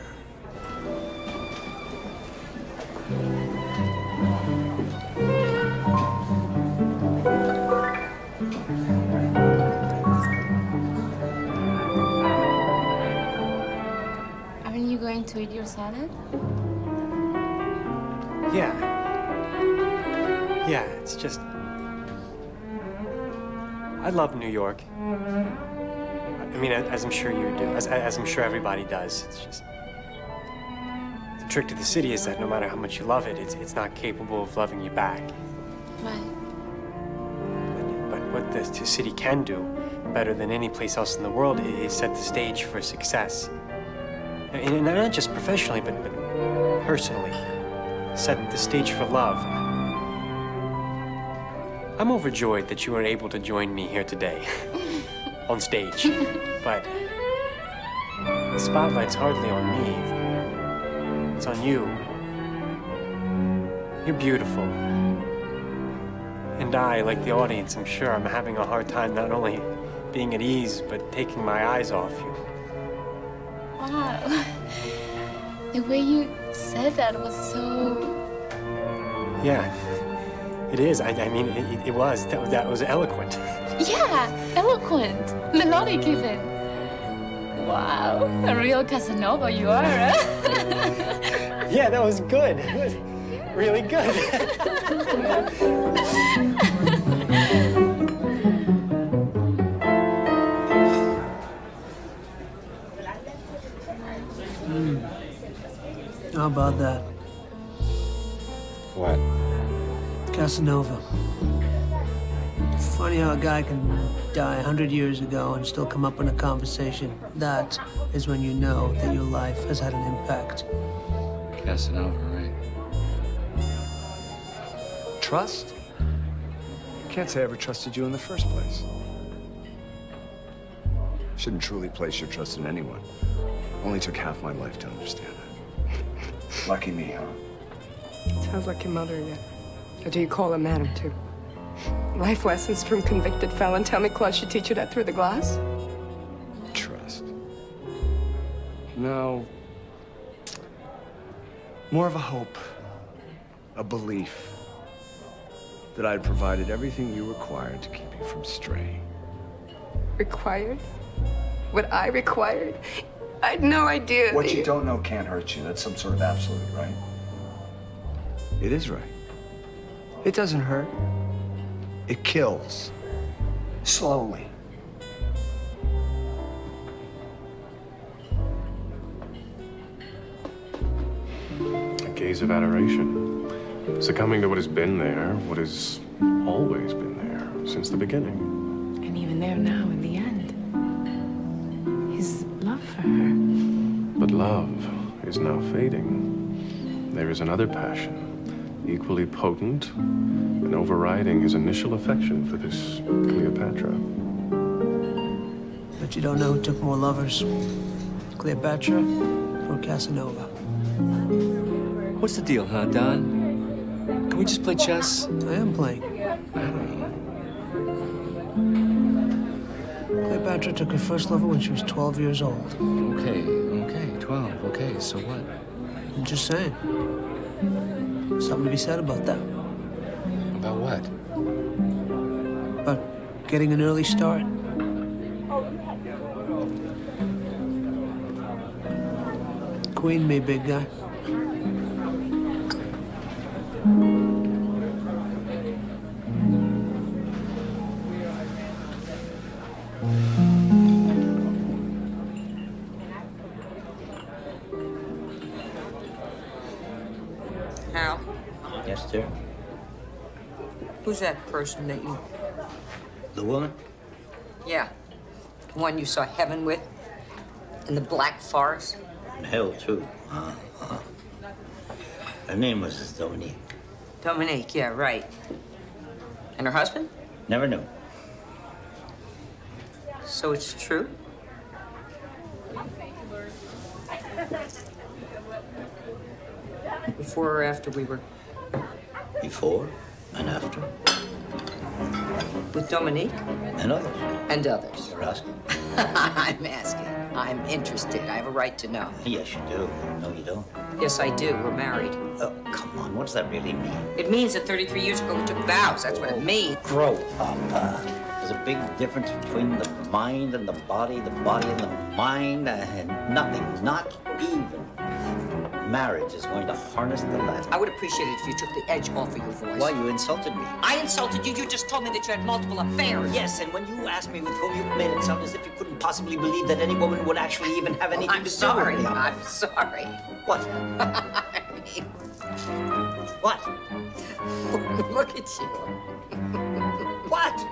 Aren't you going to eat your salad? Yeah. Yeah, it's just. I love New York. I mean, as I'm sure you do, as, as I'm sure everybody does. It's just. The trick to the city is that no matter how much you love it, it's, it's not capable of loving you back. Right. But what the t- city can do, better than any place else in the world, is set the stage for success. And, and not just professionally, but, but personally. Set the stage for love. I'm overjoyed that you were able to join me here today. on stage. but the spotlight's hardly on me. It's on you. You're beautiful. And I, like the audience, I'm sure I'm having a hard time not only being at ease, but taking my eyes off you. Wow. The way you said that was so. Yeah, it is. I, I mean, it, it was. That, was- that was eloquent. Yeah, eloquent, melodic even. Wow, a real Casanova you are, huh? Yeah, that was good. It was really good. How about that? What? Casanova. Funny how a guy can die a hundred years ago and still come up in a conversation. That is when you know that your life has had an impact. Casanova, right? Trust? Can't say I ever trusted you in the first place. Shouldn't truly place your trust in anyone. Only took half my life to understand it. Lucky me, huh? Sounds like your mother again. Or do you call her madam, too? Life lessons from convicted felon. Tell me Claude should teach you that through the glass? Trust. No. More of a hope. A belief. That I had provided everything you required to keep you from straying. Required? What I required? I had no idea. What that you don't know can't hurt you. That's some sort of absolute, right? It is right. It doesn't hurt. It kills. Slowly. A gaze of adoration. Succumbing to what has been there, what has always been there since the beginning. And even there now in the end. His love for her. But love is now fading. There is another passion, equally potent and overriding his initial affection for this Cleopatra. But you don't know who took more lovers, Cleopatra or Casanova. What's the deal, huh, Don? Can we just play chess? I am playing. Cleopatra took her first lover when she was 12 years old. Okay, okay, 12. Okay, so what? I'm just saying. Something to be said about that. About what? About getting an early start. Queen me, big guy. Who's that person that you. The woman? Yeah. The one you saw heaven with? In the Black Forest? And hell, too. Uh-huh. Her name was Dominique. Dominique, yeah, right. And her husband? Never knew. So it's true? Before or after we were Before and after. with Dominique? And others. And others. You're asking? I'm asking. I'm interested. I have a right to know. Yes, you do. No, you don't. Yes, I do. We're married. Oh, come on. What does that really mean? It means that 33 years ago we took vows. That's what it means. Grow up. Uh, there's a big difference between the mind and the body, the body and the mind, and nothing. Not even. Marriage is going to harness the latter. I would appreciate it if you took the edge off of your voice. Why, you insulted me. I insulted you. You just told me that you had multiple affairs. Yes, and when you asked me with whom you made it sound as if you couldn't possibly believe that any woman would actually even have anything I'm to sorry. do with me. I'm sorry. What? what? Look at you. What?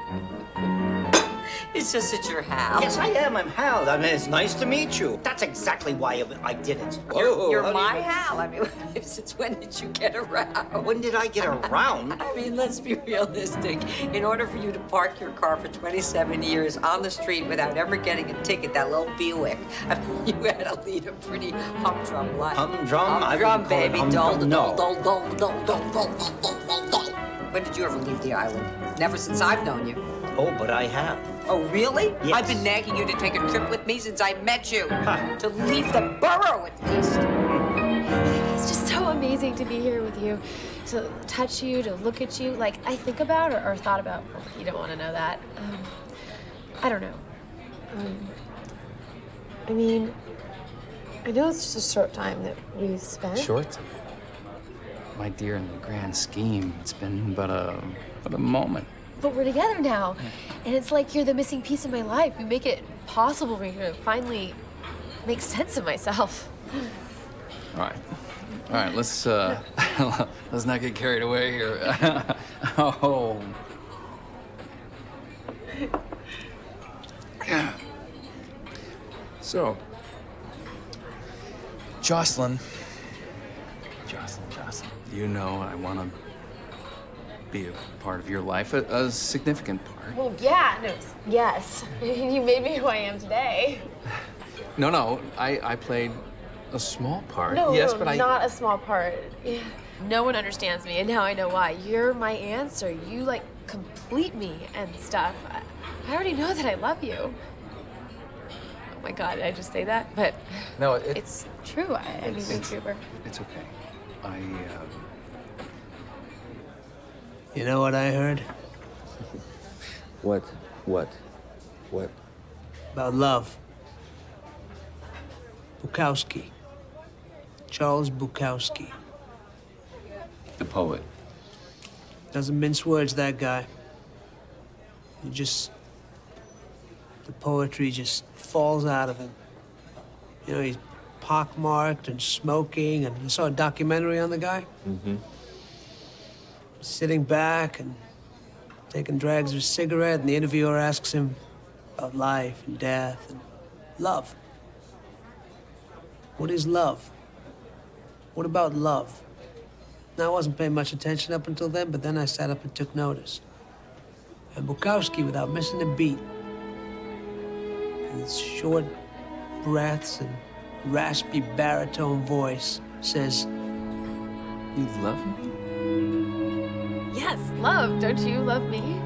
It's just that you're Hal. Yes, I am. I'm Hal. I mean, it's nice to meet you. That's exactly why I did it. You're, Oh, you're how do you my? Hal. I mean, since when did you get around? When did I get around? I mean, let's be realistic. In order for you to park your car for 27 years on the street without ever getting a ticket, that little Buick, I mean, you had to lead a pretty humdrum life. Humdrum? Humdrum, wouldn't call it baby. Dull, no. dull, dull, dull, dull, dull, dull, dull, dull, dull. When did you ever leave the island? Never since I've known you. Oh, but I have. Oh, really? Yes. I've been nagging you to take a trip with me since I met you. To leave the borough, at least. It's just so amazing to be here with you, to touch you, to look at you. Like I think about or, or thought about. You don't want to know that. Um, I don't know. Um, I mean, I know it's just a short time that we've spent. Short? My dear, in the grand scheme, it's been but a but a moment. But we're together now, and it's like you're the missing piece of my life. You make it possible for me to finally make sense of myself. All right. All right, let's uh let's not get carried away here. oh. Yeah. So, Jocelyn, Jocelyn, Jocelyn, you know I want to be a part of your life, a, a significant part. Well, yeah, no, yes. you made me who I am today. No, no, I, I played a small part. No, yes, no, but I. not a small part. Yeah. No one understands me, and now I know why. You're my answer. You like complete me and stuff. I, I already know that I love you. Oh my God, did I just say that? But No, it, it's true. I, I mean, It's-. It's okay. I. Uh, You know what I heard? What? What? What? About love. Bukowski. Charles Bukowski. The poet. Doesn't mince words, that guy. He just. The poetry just falls out of him. You know, he's pockmarked and smoking, and I saw a documentary on the guy. Mm-hmm. Sitting back and taking drags of a cigarette, and the interviewer asks him about life and death and love. What is love? What about love? Now, I wasn't paying much attention up until then, but then I sat up and took notice. And Bukowski, without missing a beat, his short breaths and raspy baritone voice, says, You love me? Yes, love. Don't you love me?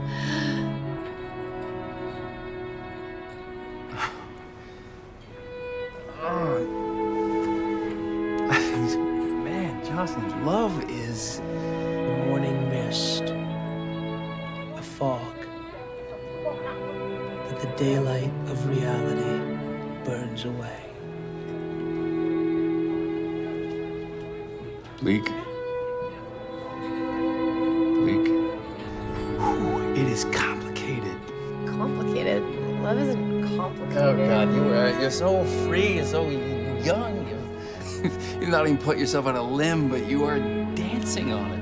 Yourself on a limb, but you are dancing on it.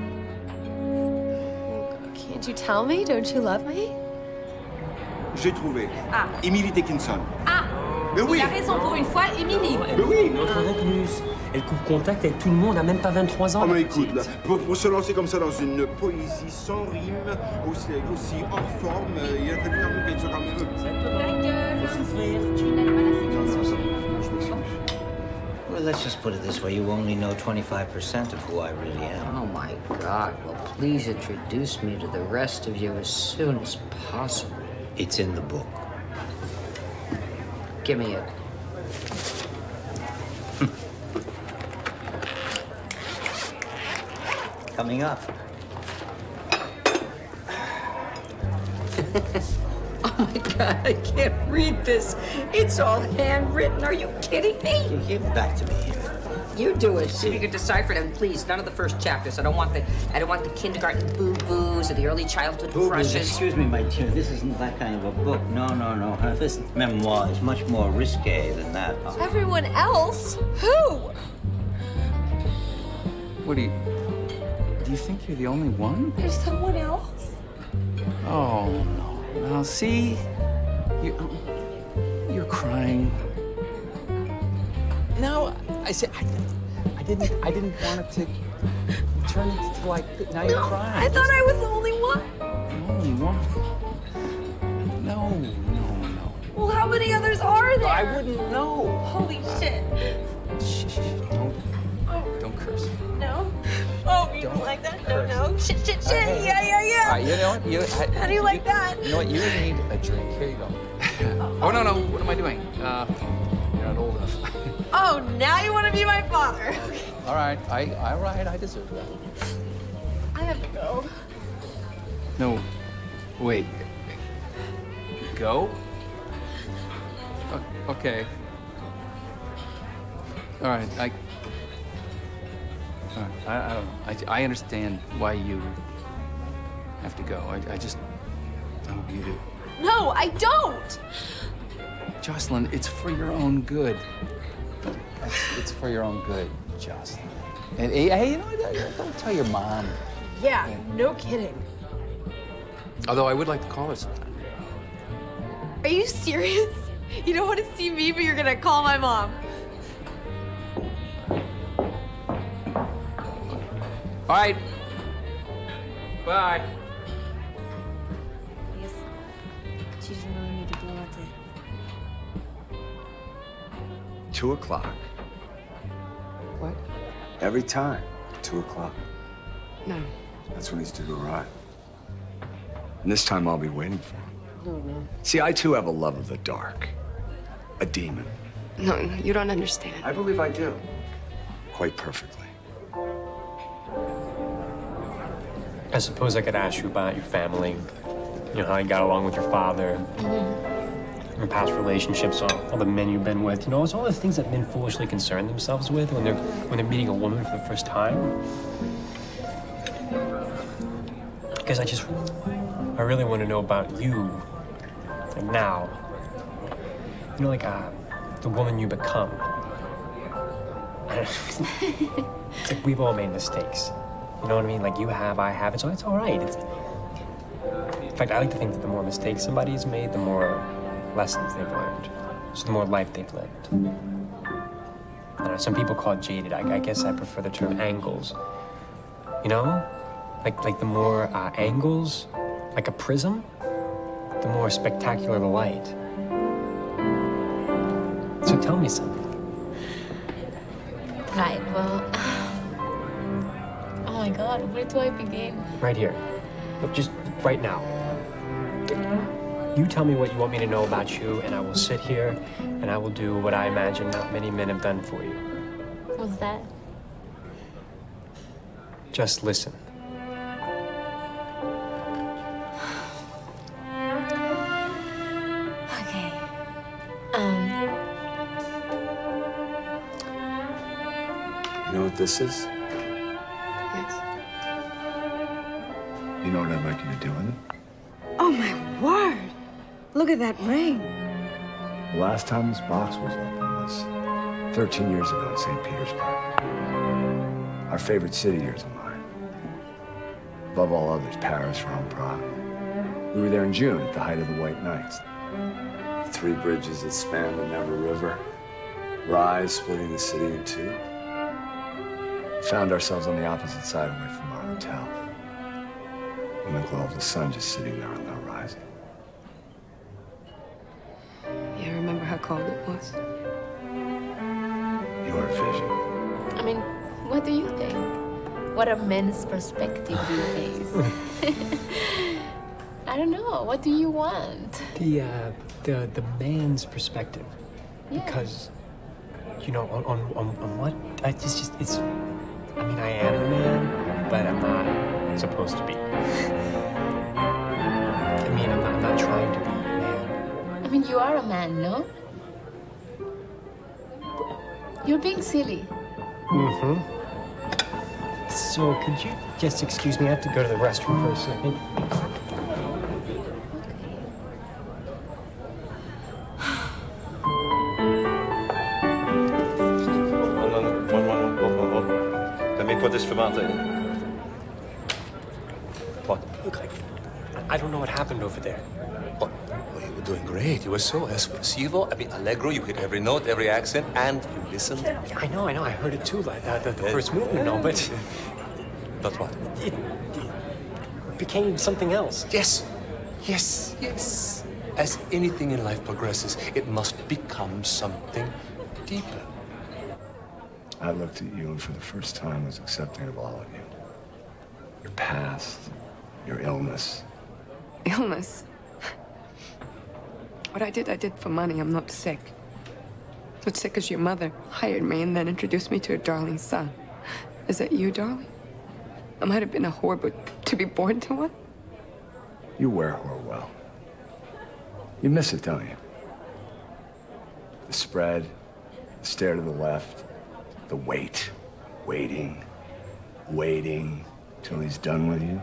Can't you tell me? Don't you love me? J'ai trouvé. Ah. Emily Dickinson. Ah Mais oui Il a raison pour une fois, Émilie. Mais oui Notre recluse. Elle coupe contact avec tout le monde, a même pas 23 ans. Oh, la mais écoute, là, pour, pour se lancer comme ça dans une poésie sans rime, aussi, aussi hors forme, euh, il a fallu quand même qu'elle soit quand même... Faut souffrir. Well, let's just put it this way. You only know 25% of who I really am. Oh my God. Well, please introduce me to the rest of you as soon as possible. It's in the book. Give me it. Coming up. Oh my God, I can't read this. It's all handwritten. Are you kidding me? You Give it back to me here. You do it. See if you can decipher them, please. None of the first chapters. I don't want the I don't want the kindergarten boo boos or the early childhood Boo-boos, crushes. excuse me, my dear. This isn't that kind of a book. No, no, no. This memoir is much more risque than that. Everyone else? Who? What do you. Do you think you're the only one? There's someone else? Oh, no. Now, see? You, you're crying. No, I said I, I didn't. I didn't want it to turn into like. Now you're crying. I thought I was the only one. The only one. No, no, no. Well, how many others are there? I wouldn't know. Holy shit. Shh, shh, shh. Don't, oh. don't curse. No? You don't like that? No, no. Shit, shit, shit. Okay. Yeah, yeah, yeah. All right, you know what? You, I, How do you like that? You know what? You need a drink. Here you go. oh no, no. What am I doing? Uh, you're not old enough. Oh, now you want to be my father. all right. I. All right. I deserve that. I have to go. No. Wait. Go? Okay. All right. I. All right. I, I don't. I, I understand why you have to go. I, I just. I hope you do. No, I don't. Jocelyn, it's for your own good. It's, it's for your own good, Jocelyn. And hey, hey, you know, what? don't tell your mom. Yeah, no kidding. Although I would like to call her sometime. Are you serious? You don't want to see me, but you're gonna call my mom. All right. Bye. Ci sono venuti due volte. Two o'clock. What? Every time, two o'clock. No. That's when he's due to arrive. And this time I'll be waiting for him. No, no. See, I too have a love of the dark, a demon. No, no, you don't understand. I believe I do. Quite perfectly. I suppose I could ask you about your family, you know, how you got along with your father, your past relationships, all, all the men you've been with. You know, it's all the things that men foolishly concern themselves with when they're when they're meeting a woman for the first time. Because I just, I really want to know about you, like now. You know, like uh, the woman you become. it's like we've all made mistakes. You know what I mean? Like you have, I have, and so it's all right. It's, in fact, I like to think that the more mistakes somebody's made, the more lessons they've learned. So the more life they've lived. I know, some people call it jaded. I, I guess I prefer the term angles. You know? Like, like the more uh, angles, like a prism, the more spectacular the light. So tell me something. Right, well. Oh my god, where do I begin? Right here. Look, just right now. You tell me what you want me to know about you, and I will sit here and I will do what I imagine not many men have done for you. What's that? Just listen. Okay. Um, You know what this is? Look at that ring. The last time this box was open was 13 years ago in St. Petersburg. Our favorite city years of mine. Above all others, Paris, Rome, Prague. We were there in June at the height of the White Nights. The three bridges that span the Neva River, rise splitting the city in two. Found ourselves on the opposite side away from our hotel. In the glow of the sun just sitting there on the cold it was? Your vision. I mean, what do you think? What a men's perspective these days? I don't know. What do you want? The uh, the the man's perspective, Yeah. because you know on, on on on what I just just it's. I mean, I am a man, but I'm not supposed to be. I mean, I'm not, I'm not trying to be a man. I mean, you are a man, no? You're being silly. Mm-hmm. So could you just excuse me? I have to go to the restroom for a second. So espressivo. I mean, allegro. You hit every note, every accent, and you listened. Yeah, I know, I know. I heard it too, like that, the, the first movement, no, but But what? it became something else. Yes, yes, yes. As anything in life progresses, it must become something deeper. I looked at you and for the first time was accepting of all of you. Your past, your illness. Illness? What I did, I did for money. I'm not sick. Not sick as your mother hired me and then introduced me to her darling son. Is that you, darling? I might have been a whore, but to be born to one? You wear whore well. You miss it, don't you? The spread, the stare to the left, the wait, waiting, waiting till he's done with you.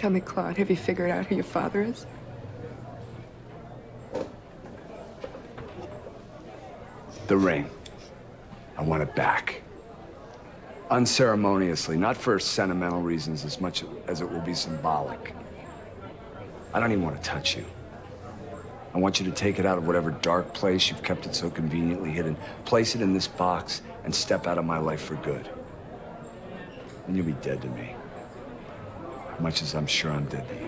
Tell me, Claude, have you figured out who your father is? The ring. I want it back. Unceremoniously, not for sentimental reasons as much as it will be symbolic. I don't even want to touch you. I want you to take it out of whatever dark place you've kept it so conveniently hidden, place it in this box, and step out of my life for good. And you'll be dead to me. Much as I'm sure I'm dead to you.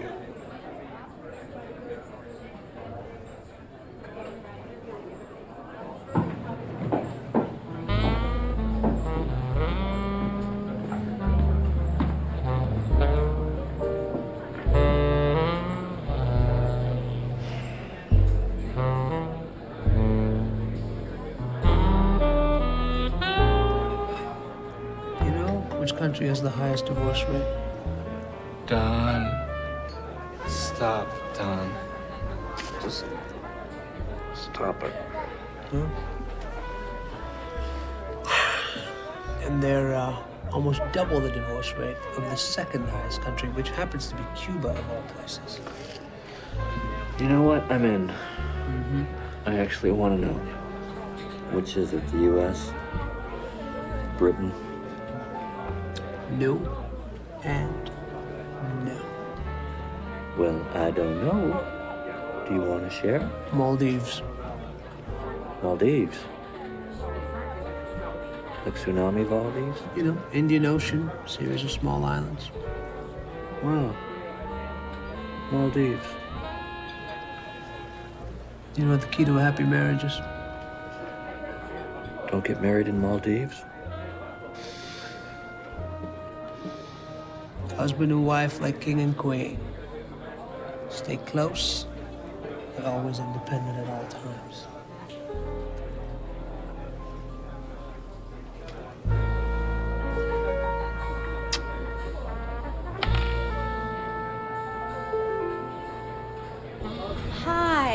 You know which country has the highest divorce rate? The second highest country, which happens to be Cuba, of all places. You know what? I'm in. Mm-hmm. I actually want to know. Which is it, the U.S., Britain? No and no. Well, I don't know. Do you want to share? Maldives. Maldives. Like tsunami Maldives? You know, Indian Ocean, series of small islands. Wow. Maldives. You know what the key to a happy marriage is? Don't get married in Maldives? Husband and wife like king and queen. Stay close, but always independent at all times.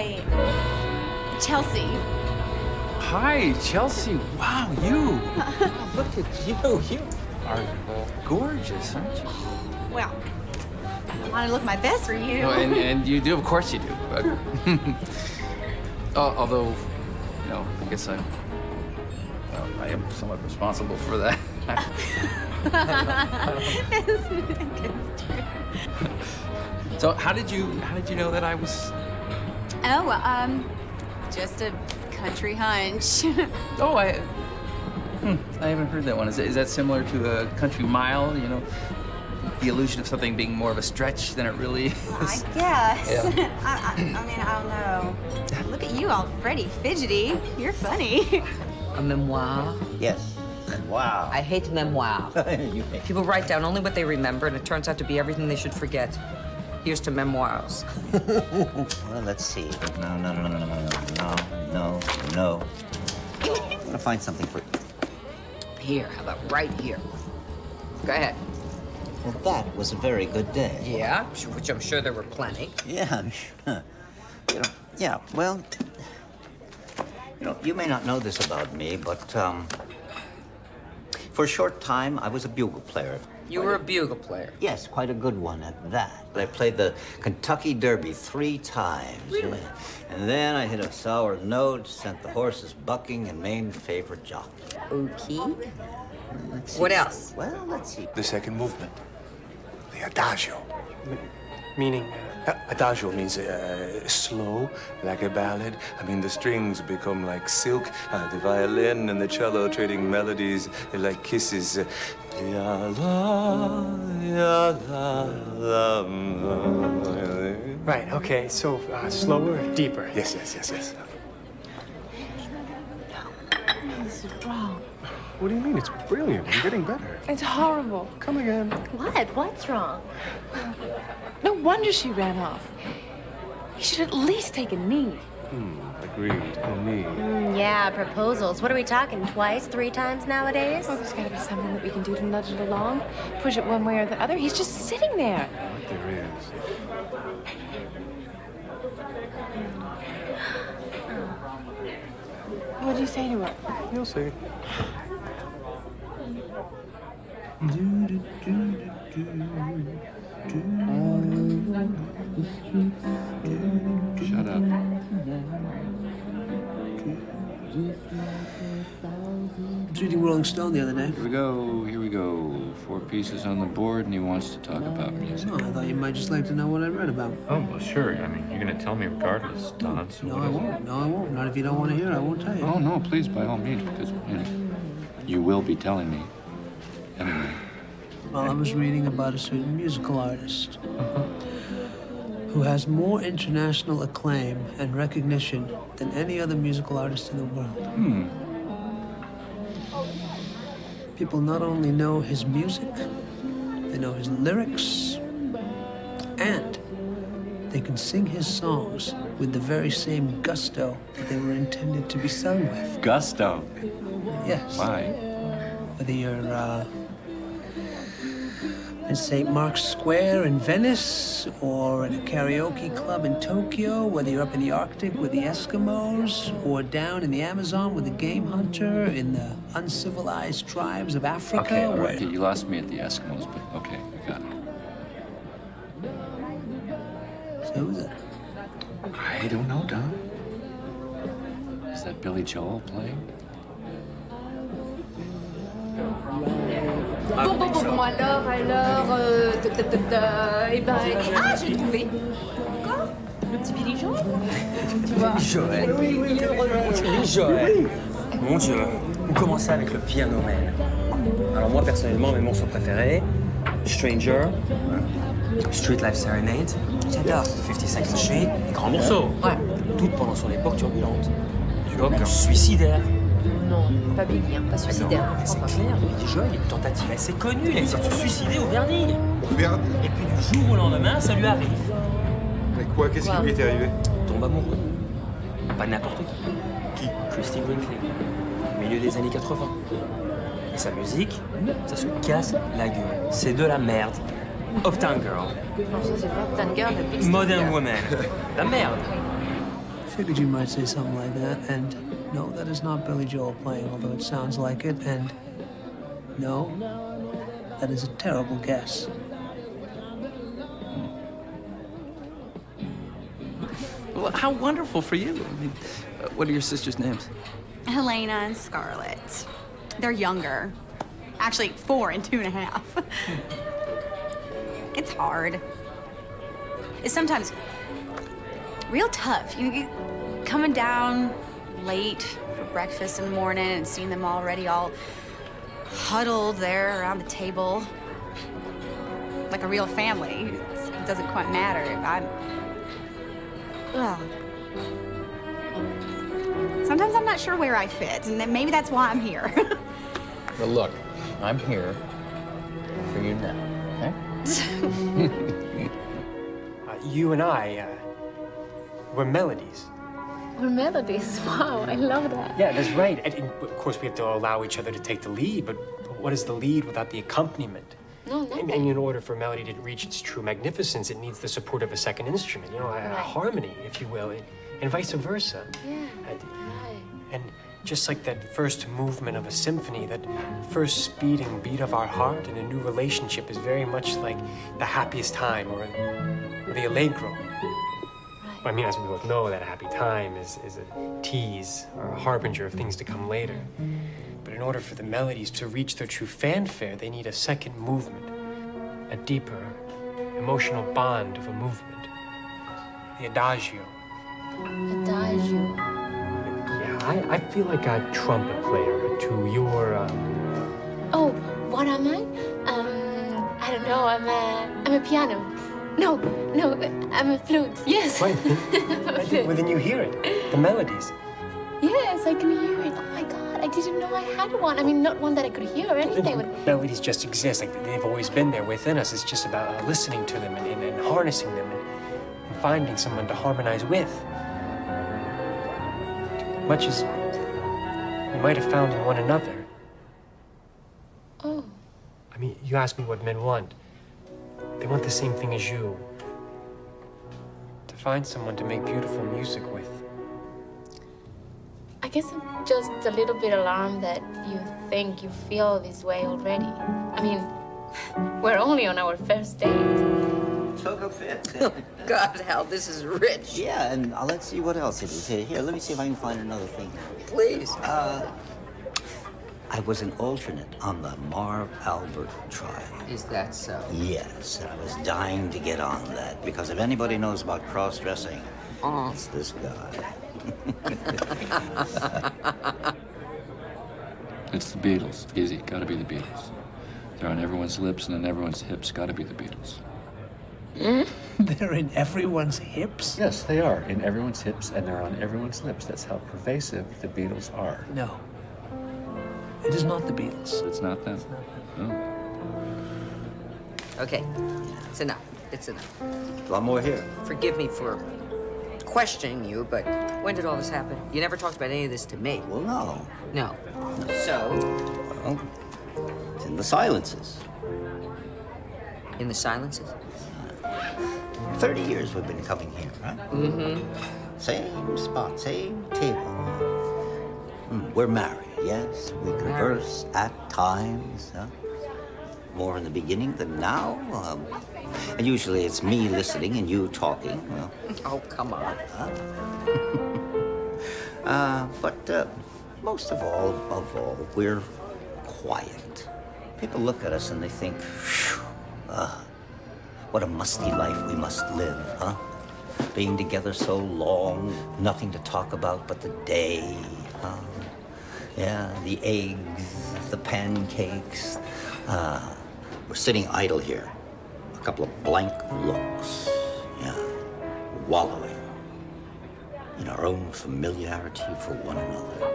Hi. Chelsea. Hi, Chelsea. Wow, you. Look at you. You are gorgeous, aren't you? Well, I want to look my best for you. Oh, and, and you do, of course you do. But Al- uh, although, you know, I guess I'm. Well, I am somewhat responsible for that. so, how did you how did you know that I was? Oh, um, just a country hunch. Oh, I. Hmm, I haven't heard that one. Is, is that similar to a country mile? You know, the illusion of something being more of a stretch than it really is. I guess. Yeah. I, I, I mean, I don't know. Look at you, all Freddy fidgety. You're funny. A memoir? Yes. Wow. I hate memoir. You hate- People write down only what they remember, and it turns out to be everything they should forget. Here's to memoirs. well, let's see. No, no, no, no, no, no, no, no. I'm gonna find something for you. Here, how about right here? Go ahead. Well, that was a very good day. Yeah, which I'm sure there were plenty. Yeah, I'm sure. You know, yeah, well, you know, you may not know this about me, but um, for a short time, I was a bugle player you were a bugle player. Yes, quite a good one at that. I played the Kentucky Derby three times. Really? And then I hit a sour note, sent the horses bucking, and named favorite jockey. Okay. Let's. What else? Well, let's see. The second movement, the adagio. Meaning? Uh, adagio means uh, slow, like a ballad. I mean, the strings become like silk, uh, the violin and the cello trading melodies like kisses. Uh, ya la, ya la, la, la. Right, okay, so uh, slower, deeper. Yes, yes, yes, yes. This is wrong. What do you mean? It's brilliant. I'm getting better. It's horrible. Come again. What? What's wrong? No wonder she ran off. You should at least take a knee. Hmm, agreed. A knee. Mm, yeah, proposals. What are we talking? Twice, three times nowadays? Oh, there's got to be something that we can do to nudge it along, push it one way or the other. He's just sitting there. What There is. What do you say to her? You'll see. Shut up. I was reading Rolling Stone the other day. Here we go. Here we go. Four pieces on the board, and he wants to talk about music. Oh, I thought you might just like to know what I read about. Oh, well, sure. I mean, you're going to tell me regardless, Don. So No, what I won't. No, I won't. Not if you don't want to hear it. I won't tell you. Oh no, please, by all means, because you know, you will be telling me. Anyway. Well, I was reading about a certain musical artist who has more international acclaim and recognition than any other musical artist in the world. Hmm. People not only know his music, they know his lyrics, and they can sing his songs with the very same gusto that they were intended to be sung with. Gusto. Yes. Why? Whether you're uh, in St. Mark's Square in Venice or at a karaoke club in Tokyo, whether you're up in the Arctic with the Eskimos or down in the Amazon with the game hunter, in the uncivilized tribes of Africa. Okay, all right. You lost me at the Eskimos, but okay, I got it. So who's it? I don't know, Don. Is that Billy Joel playing? Bon, bon, bon, bon, alors, alors, euh, ta, ta, ta, ta, eh ben, ah, j'ai trouvé. Quoi Le petit Billy Joel Tu vois Joël. Oui, oui, il est heureux. Joël. Mon Dieu, vous commencez avec le piano man. Alors moi personnellement, mes morceaux préférés, Stranger, Street Life Serenade, j'adore 52nd Street, des grands morceaux. Ouais. Toutes pendant son époque turbulente. Époque suicidaire. Non, pas Billy, hein, pas suicidaire. Mais non, c'est clair, Billy Joel, il a une tentative assez connue, il a essayé de se suicider au Vernis. Et puis du jour au lendemain, ça lui arrive. Mais quoi Qu'est-ce qui lui est arrivé? Tombe amoureux. Pas n'importe qui. Qui? Christy Brinkley. Au milieu des années 80. Et sa musique, ça se casse la gueule. C'est de la merde. Uptown Girl. Non, ça c'est pas Uptown Girl, Modern. Woman. La merde. Figured you might say something like that, and no, that is not Billy Joel playing, although it sounds like it, and no, that is a terrible guess. Well, how wonderful for you. I mean, uh, what are your sisters' names? Helena and Scarlett. They're younger. Actually, four and two and a half. it's hard. It's sometimes real tough. You get coming down late for breakfast in the morning and seeing them already all huddled there around the table like a real family. It's- It doesn't quite matter if I'm. Well, sometimes I'm not sure where I fit, and then maybe that's why I'm here. Well, look, I'm here for you now, okay? Uh, you and I, uh, we're melodies. We're melodies. Wow, I love that. Yeah, that's right. And, and of course, we have to allow each other to take the lead, but what is the lead without the accompaniment? No, And, and in order for melody to reach its true magnificence, it needs the support of a second instrument, you know, a, a harmony, if you will, and, and vice versa. Yeah. And just like that first movement of a symphony, that first speeding beat of our heart in a new relationship is very much like the happiest time or, or the allegro. I mean, as we both know, that a happy time is, is a tease or a harbinger of things to come later. But in order for the melodies to reach their true fanfare, they need a second movement, a deeper emotional bond of a movement. The adagio. Adagio. Yeah, I, I feel like a trumpet player to your. Um, Oh, what am I? Um, I don't know. I'm a, I'm a piano. No, no, I'm a flute. Yes. Right. well, then you hear it, the melodies. yes, I can hear it. Oh my God, I didn't know I had one. I mean, not one that I could hear or anything. But Melodies just exist, like they've always been there within us. It's just about uh, listening to them and, and, and harnessing them and, and finding someone to harmonize with. Much as we might have found in one another. Oh. I mean, you asked me what men want. They want the same thing as you. To find someone to make beautiful music with. I guess I'm just a little bit alarmed that you think you feel this way already. I mean, we're only on our first date. Took a fit. Oh, God, Hal, this is rich. Yeah, and uh, let's see what else it is. Here, here, let me see if I can find another thing. Please. Uh, I was an alternate on the Marv Albert trial. Is that so? Yes, I was dying to get on that because if anybody knows about cross-dressing, Oh. it's this guy. It's the Beatles. Easy. Gotta be the Beatles. They're on everyone's lips and on everyone's hips. Gotta be the Beatles. Hmm? They're in everyone's hips? Yes, they are in everyone's hips and they're on everyone's lips. That's how pervasive the Beatles are. No. It is not the Beatles. It's not them. Oh. Okay, it's enough. It's enough. A lot more here. Forgive me for questioning you, but when did all this happen? You never talked about any of this to me. Well, no. No. So? Well, it's in the silences. In the silences? 30 years we've been coming here, right? Mm-hmm. Same spot, same table. Hmm, We're married, yes. We converse at times. Huh? More in the beginning than now. Um, and usually it's me listening and you talking. Well, Oh, come on. uh, but uh, most of all, of all, we're quiet. People look at us and they think, "Phew, uh, what a musty life we must live, huh? Being together so long, nothing to talk about but the day, huh? Yeah, the eggs, the pancakes. Uh, we're sitting idle here. A couple of blank looks. Yeah, wallowing in our own familiarity for one another.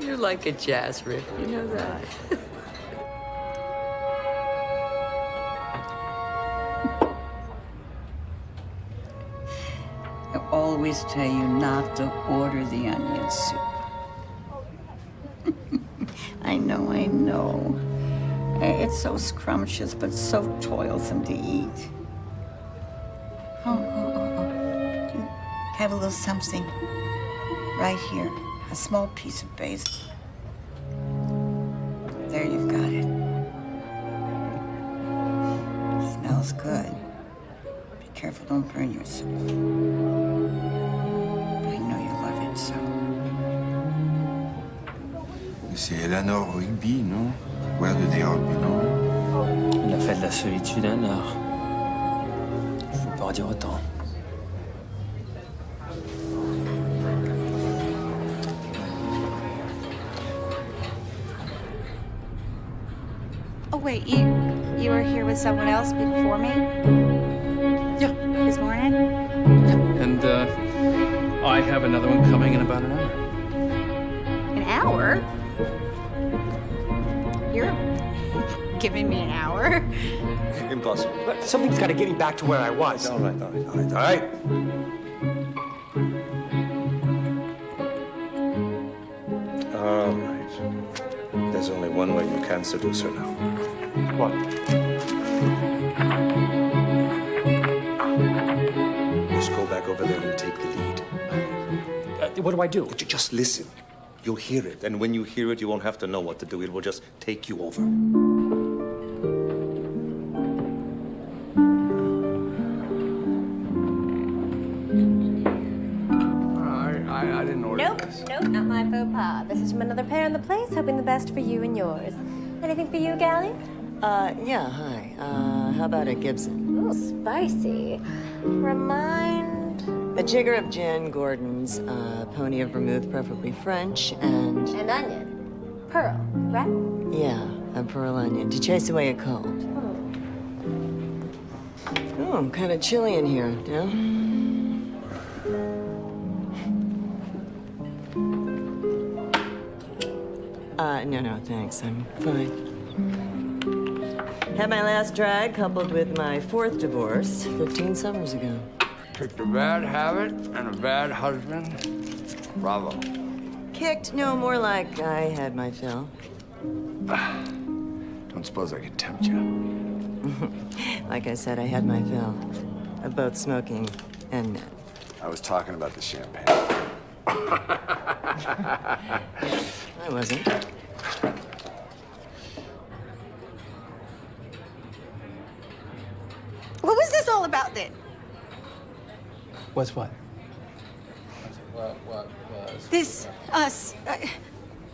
You're like a jazz riff, you know that. Always tell you not to order the onion soup. I know, I know. Eh, it's so scrumptious, but so toilsome to eat. Oh, oh, oh, oh. Have a little something right here. A small piece of basil. There, you've got it. Smells good. Careful, don't burn yourself. I know you love it so. C'est Eleanor Rigby, non? Where did they all belong? La fête de la solitude, Anna. Je veux pas en dire autant. Oh, wait, you you were here with someone else before me? Have another one coming in about an hour. An hour? You're giving me an hour? Impossible. But something's got to get me back to where I was. All right, all right, all right, all right. All right. There's There's only one way you can seduce her now. What? Do I do? Just listen. You'll hear it, and when you hear it, you won't have to know what to do. It will just take you over. I, I, I didn't order Nope, this. nope, not my faux pas. This is from another pair in the place, hoping the best for you and yours. Anything for you, Gally? Uh, yeah, hi. Uh, how about a Gibson? Ooh, spicy. Remind. A jigger of gin, Gordon's, uh, pony of vermouth, preferably French, and. An onion. Pearl, right? Yeah, a pearl onion to chase away a cold. Oh, oh I'm kind of chilly in here, no? Uh, no, no, thanks. I'm fine. Had my last drag coupled with my fourth divorce 15 summers ago. Picked a bad habit and a bad husband. Bravo. Kicked, no, more like I had my fill. Don't suppose I could tempt you. like I said, I had my fill of both smoking and men. I was talking about the champagne. I wasn't. What was this all about then? What's what? What, what was? This, us. Uh,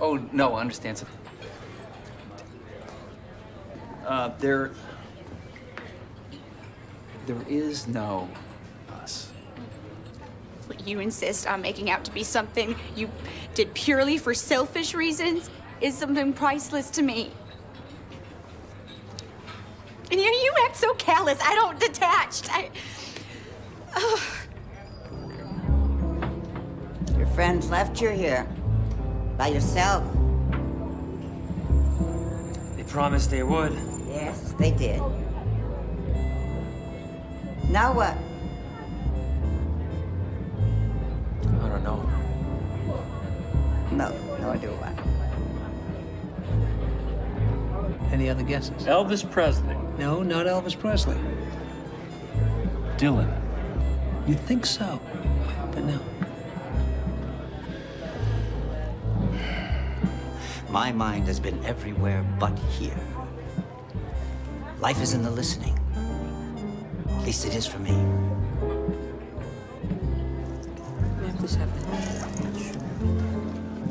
Oh, no, I understand. So- Uh, there. There is no us. you insist on making out to be something you did purely for selfish reasons is something priceless to me. And you, you act so callous. I don't detached. I. Ugh. Your friends left you here. By yourself. They promised they would. Yes, they did. Now what? I don't know. No, nor do I. Any other guesses? Elvis Presley. No, not Elvis Presley. Dylan. You'd think so, but no. My mind has been everywhere but here. Life is in the listening. At least it is for me. May I please have that?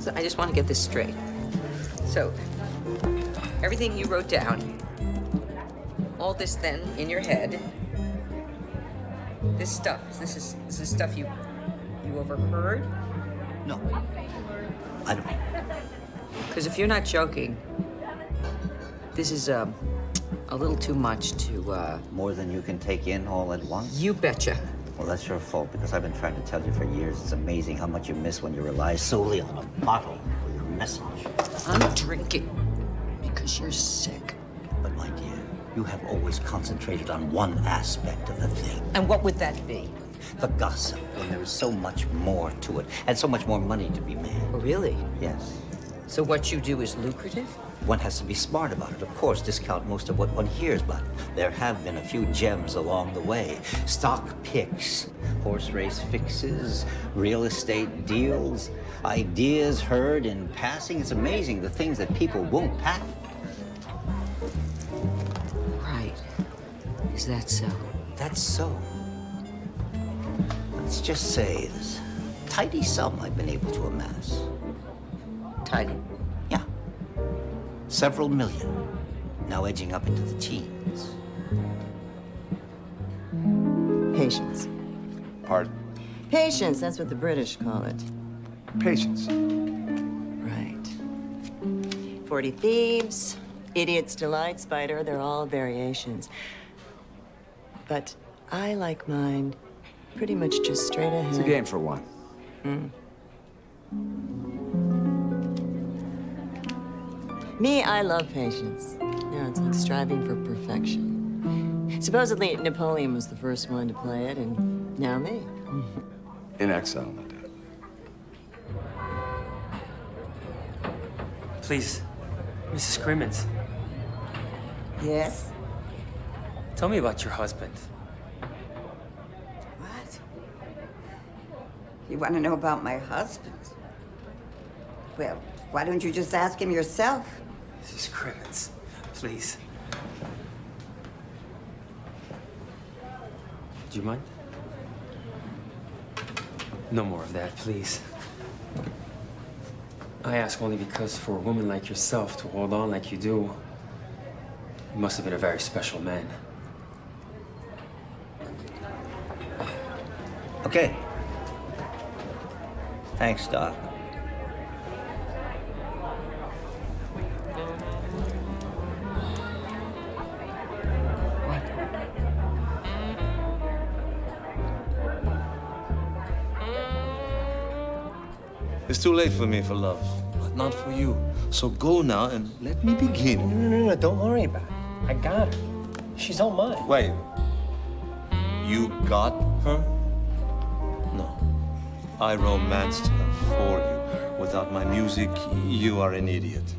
So I just want to get this straight. So, everything you wrote down, all this then in your head, this stuff, this is this is stuff you you overheard? No. I don't. Because if you're not joking, this is um, a little too much to. Uh, More than you can take in all at once? You betcha. Well, that's your fault because I've been trying to tell you for years. It's amazing how much you miss when you rely solely on a bottle for your message. I'm drinking because you're sick. But, my dear, you have always concentrated on one aspect of the thing. And what would that be? The gossip, when there is so much more to it and so much more money to be made. Oh, really? Yes. So what you do is lucrative? One has to be smart about it. Of course, discount most of what one hears, but there have been a few gems along the way. Stock picks, horse race fixes, real estate deals, ideas heard in passing. It's amazing the things that people won't patent. Right. Is that so? That's so. Let's just say this tidy sum I've been able to amass. Yeah. Several million. Now edging up into the teens. Patience. Pardon? Patience, that's what the British call it. Patience. Right. Forty Thieves, Idiot's Delight, Spider, they're all variations. But I like mine pretty much just straight ahead. It's a game for one. Mm. Me, I love patience. Yeah, it's like striving for perfection. Supposedly, Napoleon was the first one to play it, and now me. In exile, no doubt. Please, Mrs. Crimmins, Yes? tell me about your husband. What? You want to know about my husband? Well, why don't you just ask him yourself? Mrs. Crimmins, please. Do you mind? No more of that, please. I ask only because for a woman like yourself to hold on like you do, you must have been a very special man. Okay. Thanks, Doc. It's too late for me for love, but not for you. So go now and let me begin. No, no, no, don't worry about it. I got her. She's all mine. Wait. You got her? No. I romanced her for you. Without my music, you are an idiot.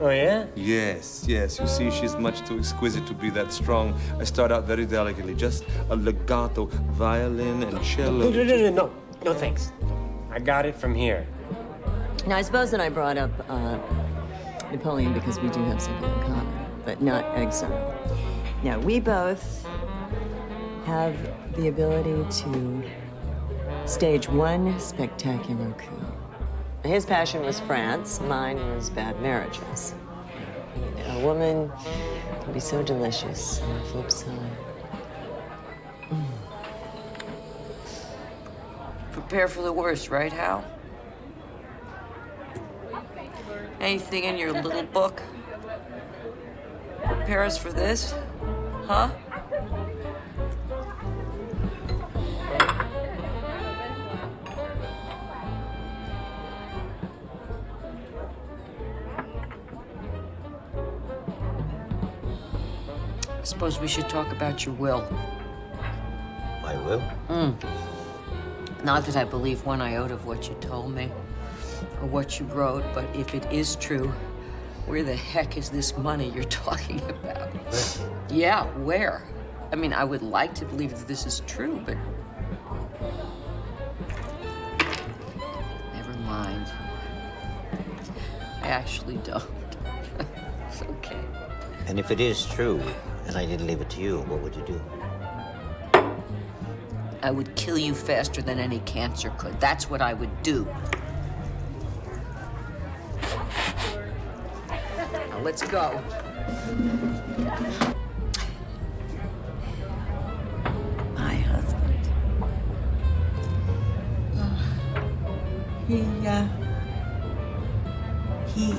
Oh, yeah? Yes, yes. You see, she's much too exquisite to be that strong. I start out very delicately, just a legato, violin and cello. No, no, no, no, no. No, thanks. I got it from here. Now, I suppose that I brought up uh, Napoleon because we do have something in common, but not exile. Now, we both have the ability to stage one spectacular coup. His passion was France, mine was bad marriages. A woman can be so delicious on the flip side. Prepare for the worst, right, Hal? Anything in your little book? Prepare us for this? Huh? I suppose we should talk about your will. My will? Mm. Not that I believe one iota of what you told me or what you wrote, but if it is true, where the heck is this money you're talking about? Yeah, where? I mean, I would like to believe that this is true, but. Never mind. I actually don't. it's okay. And if it is true, and I didn't leave it to you, what would you do? I would kill you faster than any cancer could. That's what I would do. Now let's go. My husband. Uh, he, uh, he.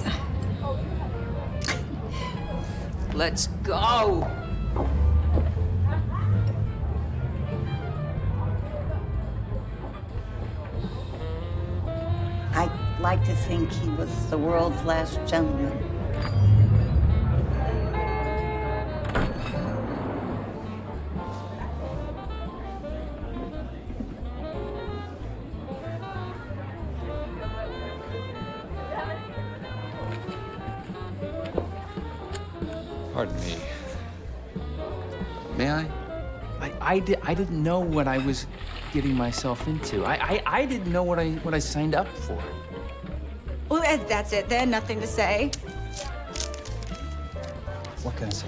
Let's go. He the world's last gentleman. Pardon me. May I? I, I, di- I didn't know what I was getting myself into. I, I, I didn't know what I, what I signed up for. Well, that- that's it then. Nothing to say. What can I say?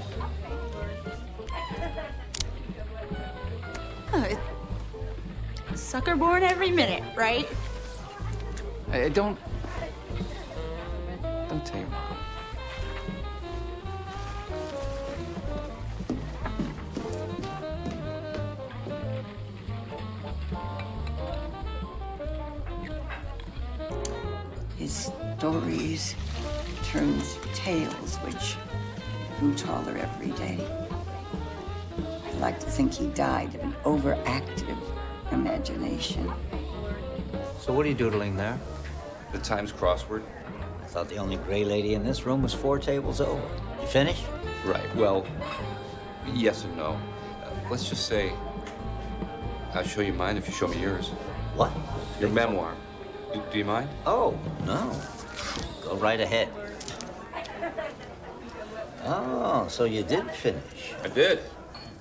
Oh, it- sucker born every minute, right? I, I don't. Don't grew taller every day. I like to think he died of an overactive imagination. So what are you doodling there? The Times crossword. I thought the only gray lady in this room was four tables over. You finished? Right. Well, yes and no. Uh, let's just say I'll show you mine if you show me yours. What? Your memoir. Do, do you mind? Oh, no. Go right ahead. Oh, so you did finish. I did.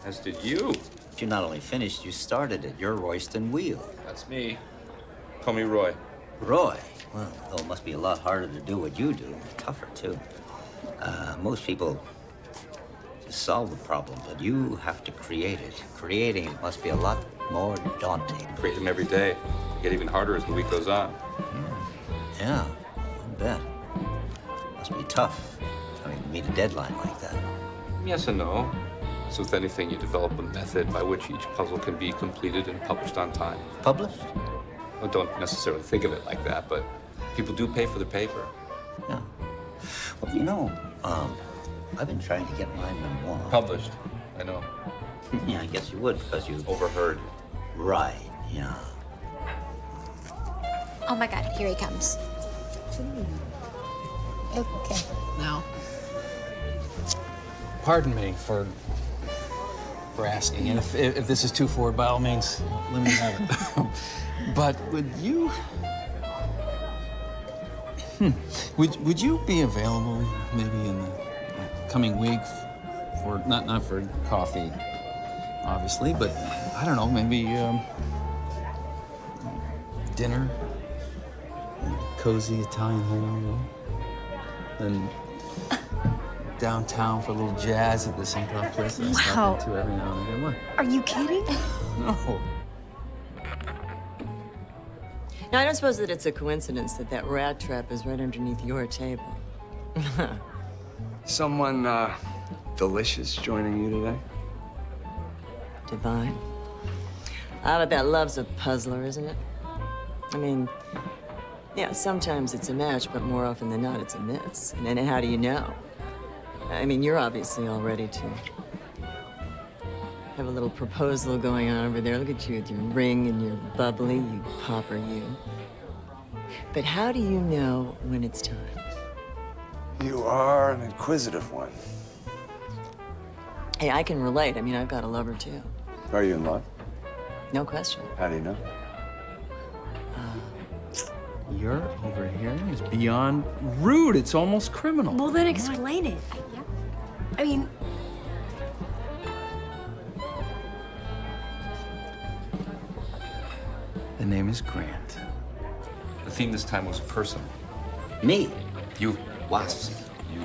As did you. But you not only finished, you started it. You're Royston Wheel. That's me. Call me Roy. Roy? Well, though it must be a lot harder to do what you do. Tougher, too. Uh, most people just solve the problem, but you have to create it. Creating it must be a lot more daunting. Create them every day. Get even harder as the week goes on. Yeah, I bet. Must be tough. I mean, meet a deadline like that. Yes and no. So with anything, you develop a method by which each puzzle can be completed and published on time. Published? I don't necessarily think of it like that, but people do pay for the paper. Yeah. Well, you know, um, I've been trying to get my memoir. Published. I know. Yeah, I guess you would because you overheard. Right. Yeah. Oh my god, here he comes. Okay. Now, pardon me for for asking, and if, if this is too forward, by all means, let me have it. but would you hmm, would would you be available maybe in the coming week for not not for coffee, obviously, but I don't know, maybe um, dinner, cozy Italian home, then downtown for a little jazz at this improv place that I stop Wow. into every now and again. What? Are you kidding? No. Now, I don't suppose that it's a coincidence that that rat trap is right underneath your table. Someone uh, delicious joining you today? Divine. Ah, but that love's a puzzler, isn't it? I mean, yeah, sometimes it's a match, but more often than not, it's a miss. And then how do you know? I mean, you're obviously all ready to have a little proposal going on over there. Look at you with your ring and your bubbly, you popper, you. But how do you know when it's time? You are an inquisitive one. Hey, I can relate. I mean, I've got a lover too. Are you in love? No question. How do you know? Uh, your overhearing is beyond rude. It's almost criminal. Well, then explain it. I mean, The name is Grant. The theme this time was personal. Me? You. Wasp. You.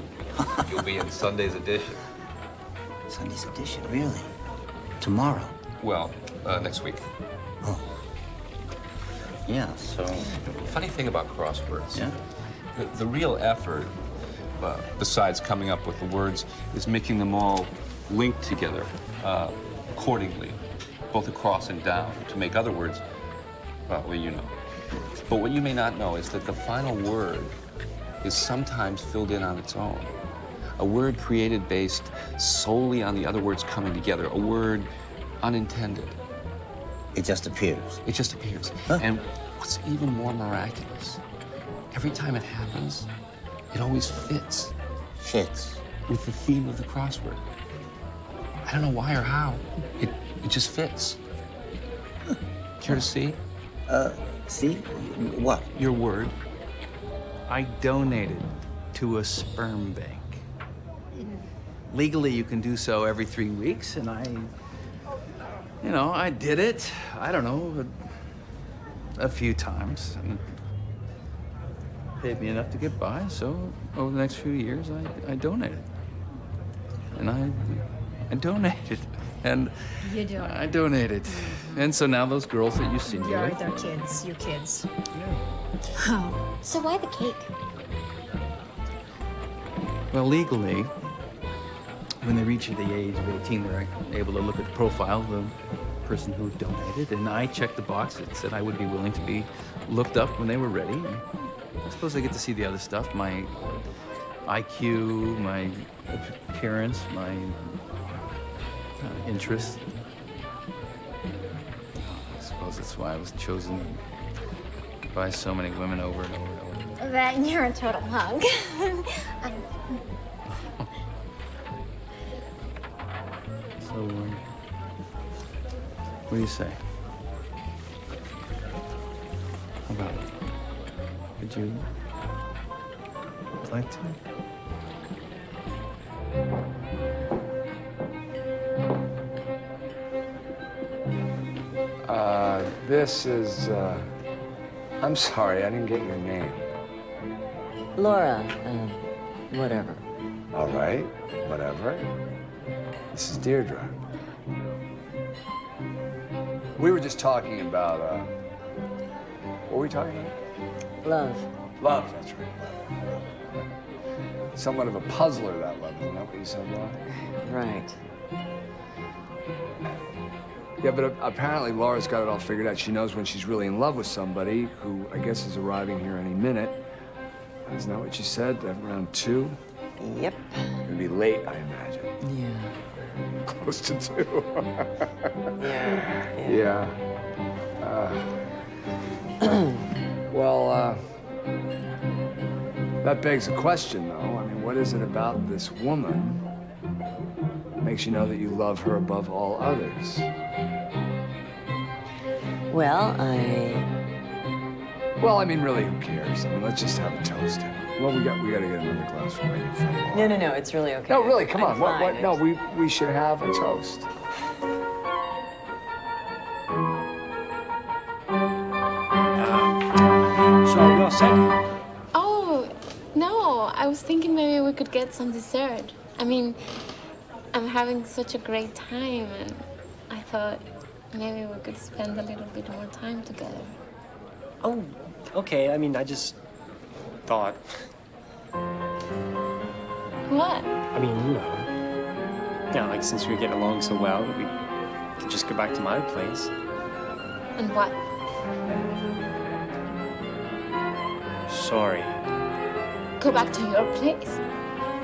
You'll be in Sunday's edition. Sunday's edition, really? Tomorrow? Well, uh, next week. Oh. Yeah, so. Funny thing about crosswords. Yeah. The, the real effort, uh, besides coming up with the words, is making them all link together uh, accordingly, both across and down, to make other words, well, well, you know. But what you may not know is that the final word is sometimes filled in on its own. A word created based solely on the other words coming together, a word unintended. It just appears. It just appears. And what's even more miraculous, every time it happens, it always fits. Fits. With the theme of the crossword. I don't know why or how. It, it just fits. Care to see? Uh, see? What? Your word. I donated to a sperm bank. Legally, you can do so every three weeks, and I, you know, I did it. I don't know, a, a few times. And paid me enough to get by, so over the next few years, I, I donated. And I, I donated. And You do. I donated. Mm-hmm. And so now those girls that you see me you're with, their kids. Your kids. Yeah. Oh, So why the cake? Well, legally, when they reach the age of 18, they're able to look at the profile of the person who donated, and I checked the box that said I would be willing to be looked up when they were ready. I suppose they get to see the other stuff, my IQ, my appearance, my uh, interests. I suppose that's why I was chosen by so many women over and over and over. Then you're a total hunk. So, um, what do you say? Would you like to? Uh, this is, uh, I'm sorry, I didn't get your name. Laura, uh, whatever. All right, whatever. This is Deirdre. We were just talking about, uh, what were we talking about? Love. Love, that's right. Somewhat of a puzzler, that love, isn't that what you said, Laura? Right. Yeah, but apparently Laura's got it all figured out. She knows when she's really in love with somebody who I guess is arriving here any minute. Isn't that what you said? Around two? Yep. It'd be late, I imagine. Yeah. Close to two. Yeah. yeah. Uh, well, uh, that begs a question, though. I mean, what is it about this woman makes you know that you love her above all others? Well, I. Well, I mean, really, who cares? I mean, let's just have a toast. Well, we got we got to get another glass for Megan Laura. No, no, no. It's really okay. No, really, come I'm on. What, what? No, we we should have a toast. Set? Oh, no. I was thinking maybe we could get some dessert. I mean, I'm having such a great time, and I thought maybe we could spend a little bit more time together. Oh, okay. I mean, I just thought. What? I mean, you know. Yeah, like since we were getting along so well, we could just go back to my place. And what? Sorry. Go back to your place?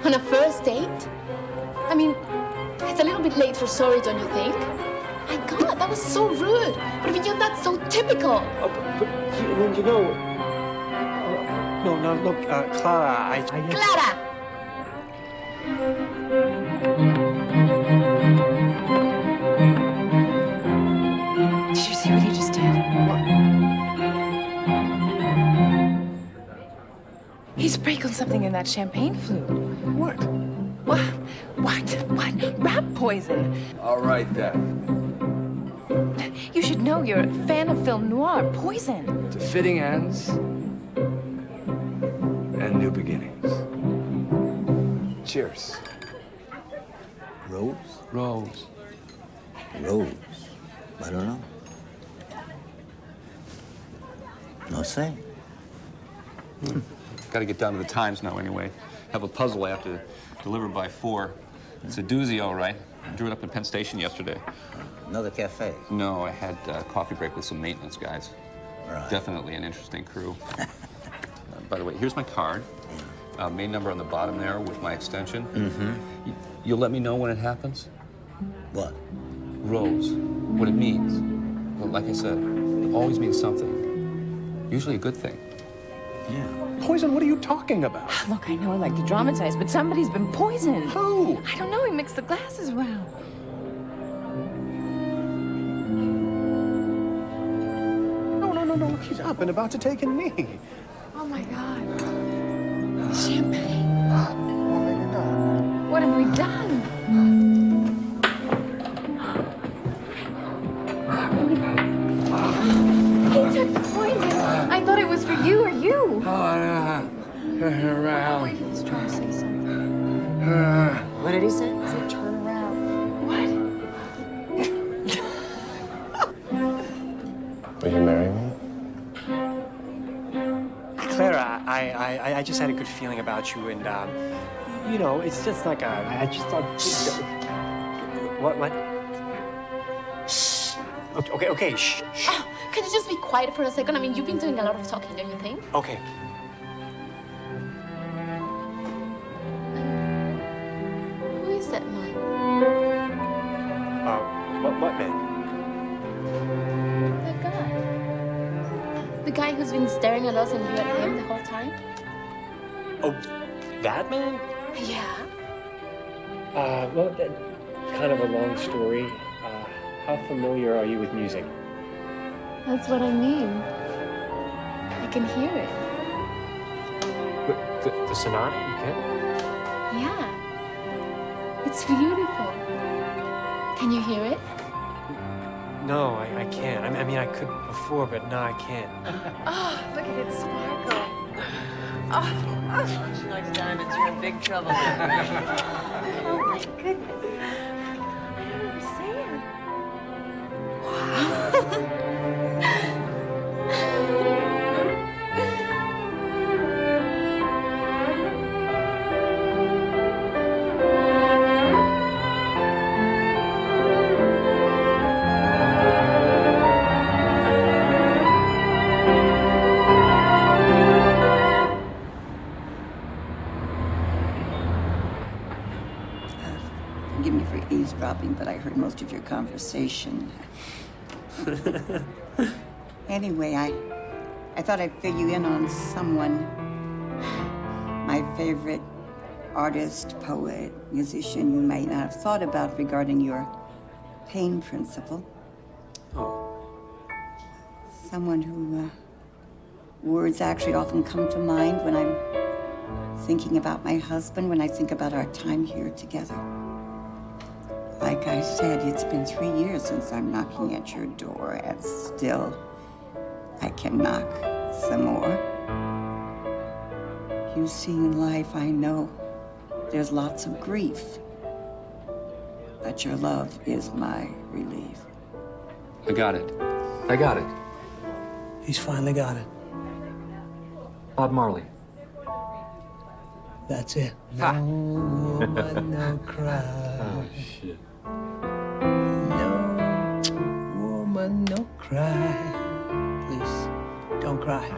On a first date? I mean, it's a little bit late for sorry, don't you think? My God, that was so rude. But I mean, you're not so typical. Oh, but, but you, I mean, you know. uh, no, no, look, uh, Clara, I. I Clara! He sprayed on something in that champagne flute. What? What? What? What? Rat poison. All right then. You should know you're a fan of film noir. Poison. To fitting ends and new beginnings. Cheers. Rose? Rose. Rose. I don't know. No say. Hmm. Got to get down to the Times now anyway. Have a puzzle I have to deliver by four. It's a doozy, all right. I drew it up in Penn Station yesterday. Another cafe? No, I had uh, coffee break with some maintenance guys. Right. Definitely an interesting crew. Uh, by the way, here's my card. Uh, main number on the bottom there with my extension. Mm-hmm. Y- You'll let me know when it happens? What? Rose. What it means. Well, like I said, it always means something. Usually a good thing. Yeah. Poison, what are you talking about? Look, I know I like to dramatize, but somebody's been poisoned. Who? I don't know. He mixed the glasses around. No, no, no, no. He's up and about to take a knee. Oh my God. Champagne. What have we done? I thought it was for you or you. Oh, uh, around. Wait, he's trying to say something. Uh, What did he say? He said, turn around. What? Will you marry me? Clara, I, I, I- I just had a good feeling about you, and um, you know, it's just like a. I just thought. What? What? Okay, okay. Shh. shh. Oh, can you just be quiet for a second? I mean, you've been doing a lot of talking, don't you think? Okay. Who is that man? Uh, what? What man? The guy. The guy who's been staring at us and you at him the whole time? Oh, that man? Yeah. Uh, well, that, kind of a long story. How familiar are you with music? That's what I mean. I can hear it. The, the sonata? You can? Yeah. It's beautiful. Can you hear it? no, I, I can't. I mean, I mean, I could before, but now I can't. Oh, look at it sparkle. Oh, She likes diamonds. You're in big trouble. oh my goodness. Forgive me for eavesdropping, but I heard most of your conversation. anyway, I, I thought I'd fill you in on someone. My favorite artist, poet, musician you might not have thought about regarding your pain principle. Oh. Someone who uh, words actually often come to mind when I'm thinking about my husband, when I think about our time here together. Like I said, it's been three years since I'm knocking at your door, and still I can knock some more. You see, in life, I know there's lots of grief, but your love is my relief. I got it. I got it. He's finally got it. Bob Marley. That's it. Ha. No woman, no cry. Oh, shit. Woman, no cry. Please, don't cry.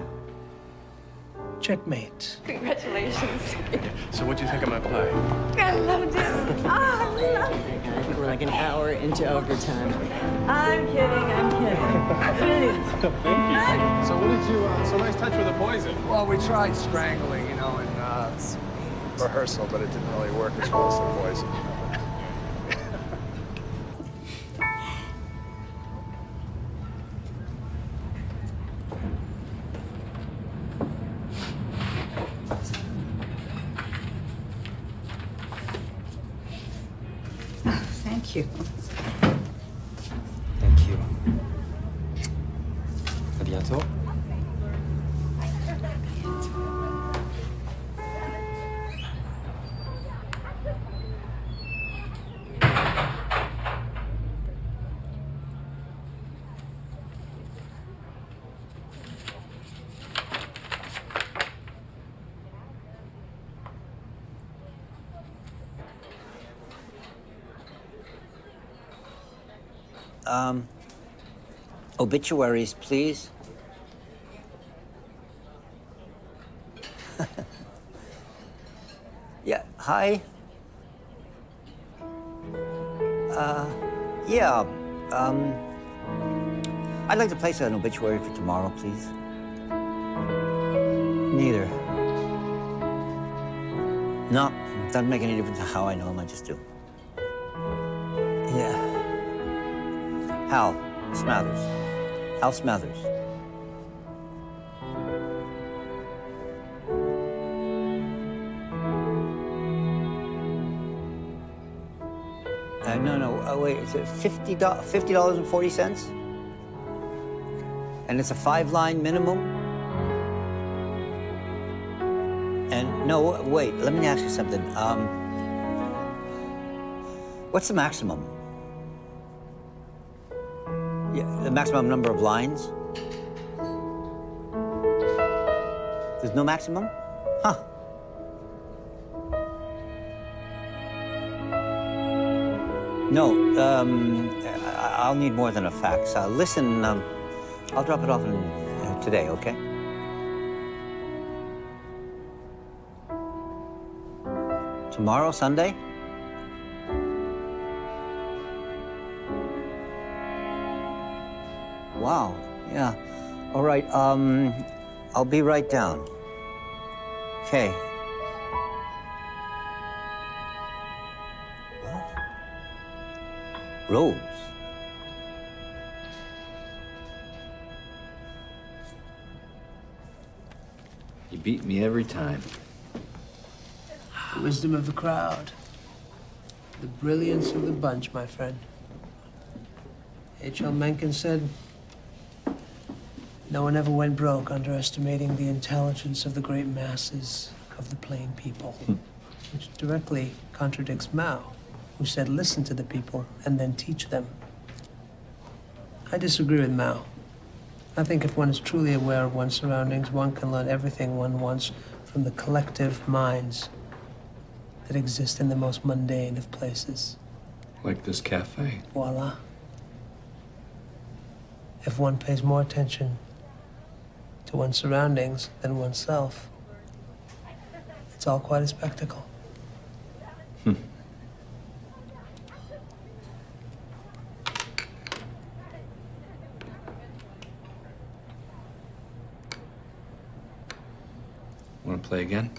Checkmate. Congratulations. So what do you think of my play? I loved it. Oh, I loved it. I think we're like an hour into overtime. I'm kidding. I'm kidding. Thank you. So what did you, uh, so nice touch with the poison. Well, we tried strangling, you know, in uh, rehearsal, but it didn't really work as well as the poison. Um, obituaries, please. yeah, hi. Uh, yeah, um, I'd like to place an obituary for tomorrow, please. Neither. No, doesn't make any difference how I know him, I just do. Hal Smathers. Hal Smathers. Uh, no, no, uh, wait, is it $50, $50.40? And it's a five-line minimum? And, no, wait, let me ask you something. Um, what's the maximum? Maximum number of lines? There's no maximum? Huh. No, um, I'll need more than a fax. Uh, listen, um, I'll drop it off in, uh, today, okay? Tomorrow, Sunday? Right, um, I'll be right down. Okay. What? Rose. You beat me every time. The wisdom of the crowd. The brilliance of the bunch, my friend. H.L. Mencken said, No one ever went broke underestimating the intelligence of the great masses of the plain people. Hmm. Which directly contradicts Mao, who said, Listen to the people and then teach them. I disagree with Mao. I think if one is truly aware of one's surroundings, one can learn everything one wants from the collective minds that exist in the most mundane of places. Like this cafe. Voila. If one pays more attention to one's surroundings than oneself, it's all quite a spectacle. Hmm. Want to play again?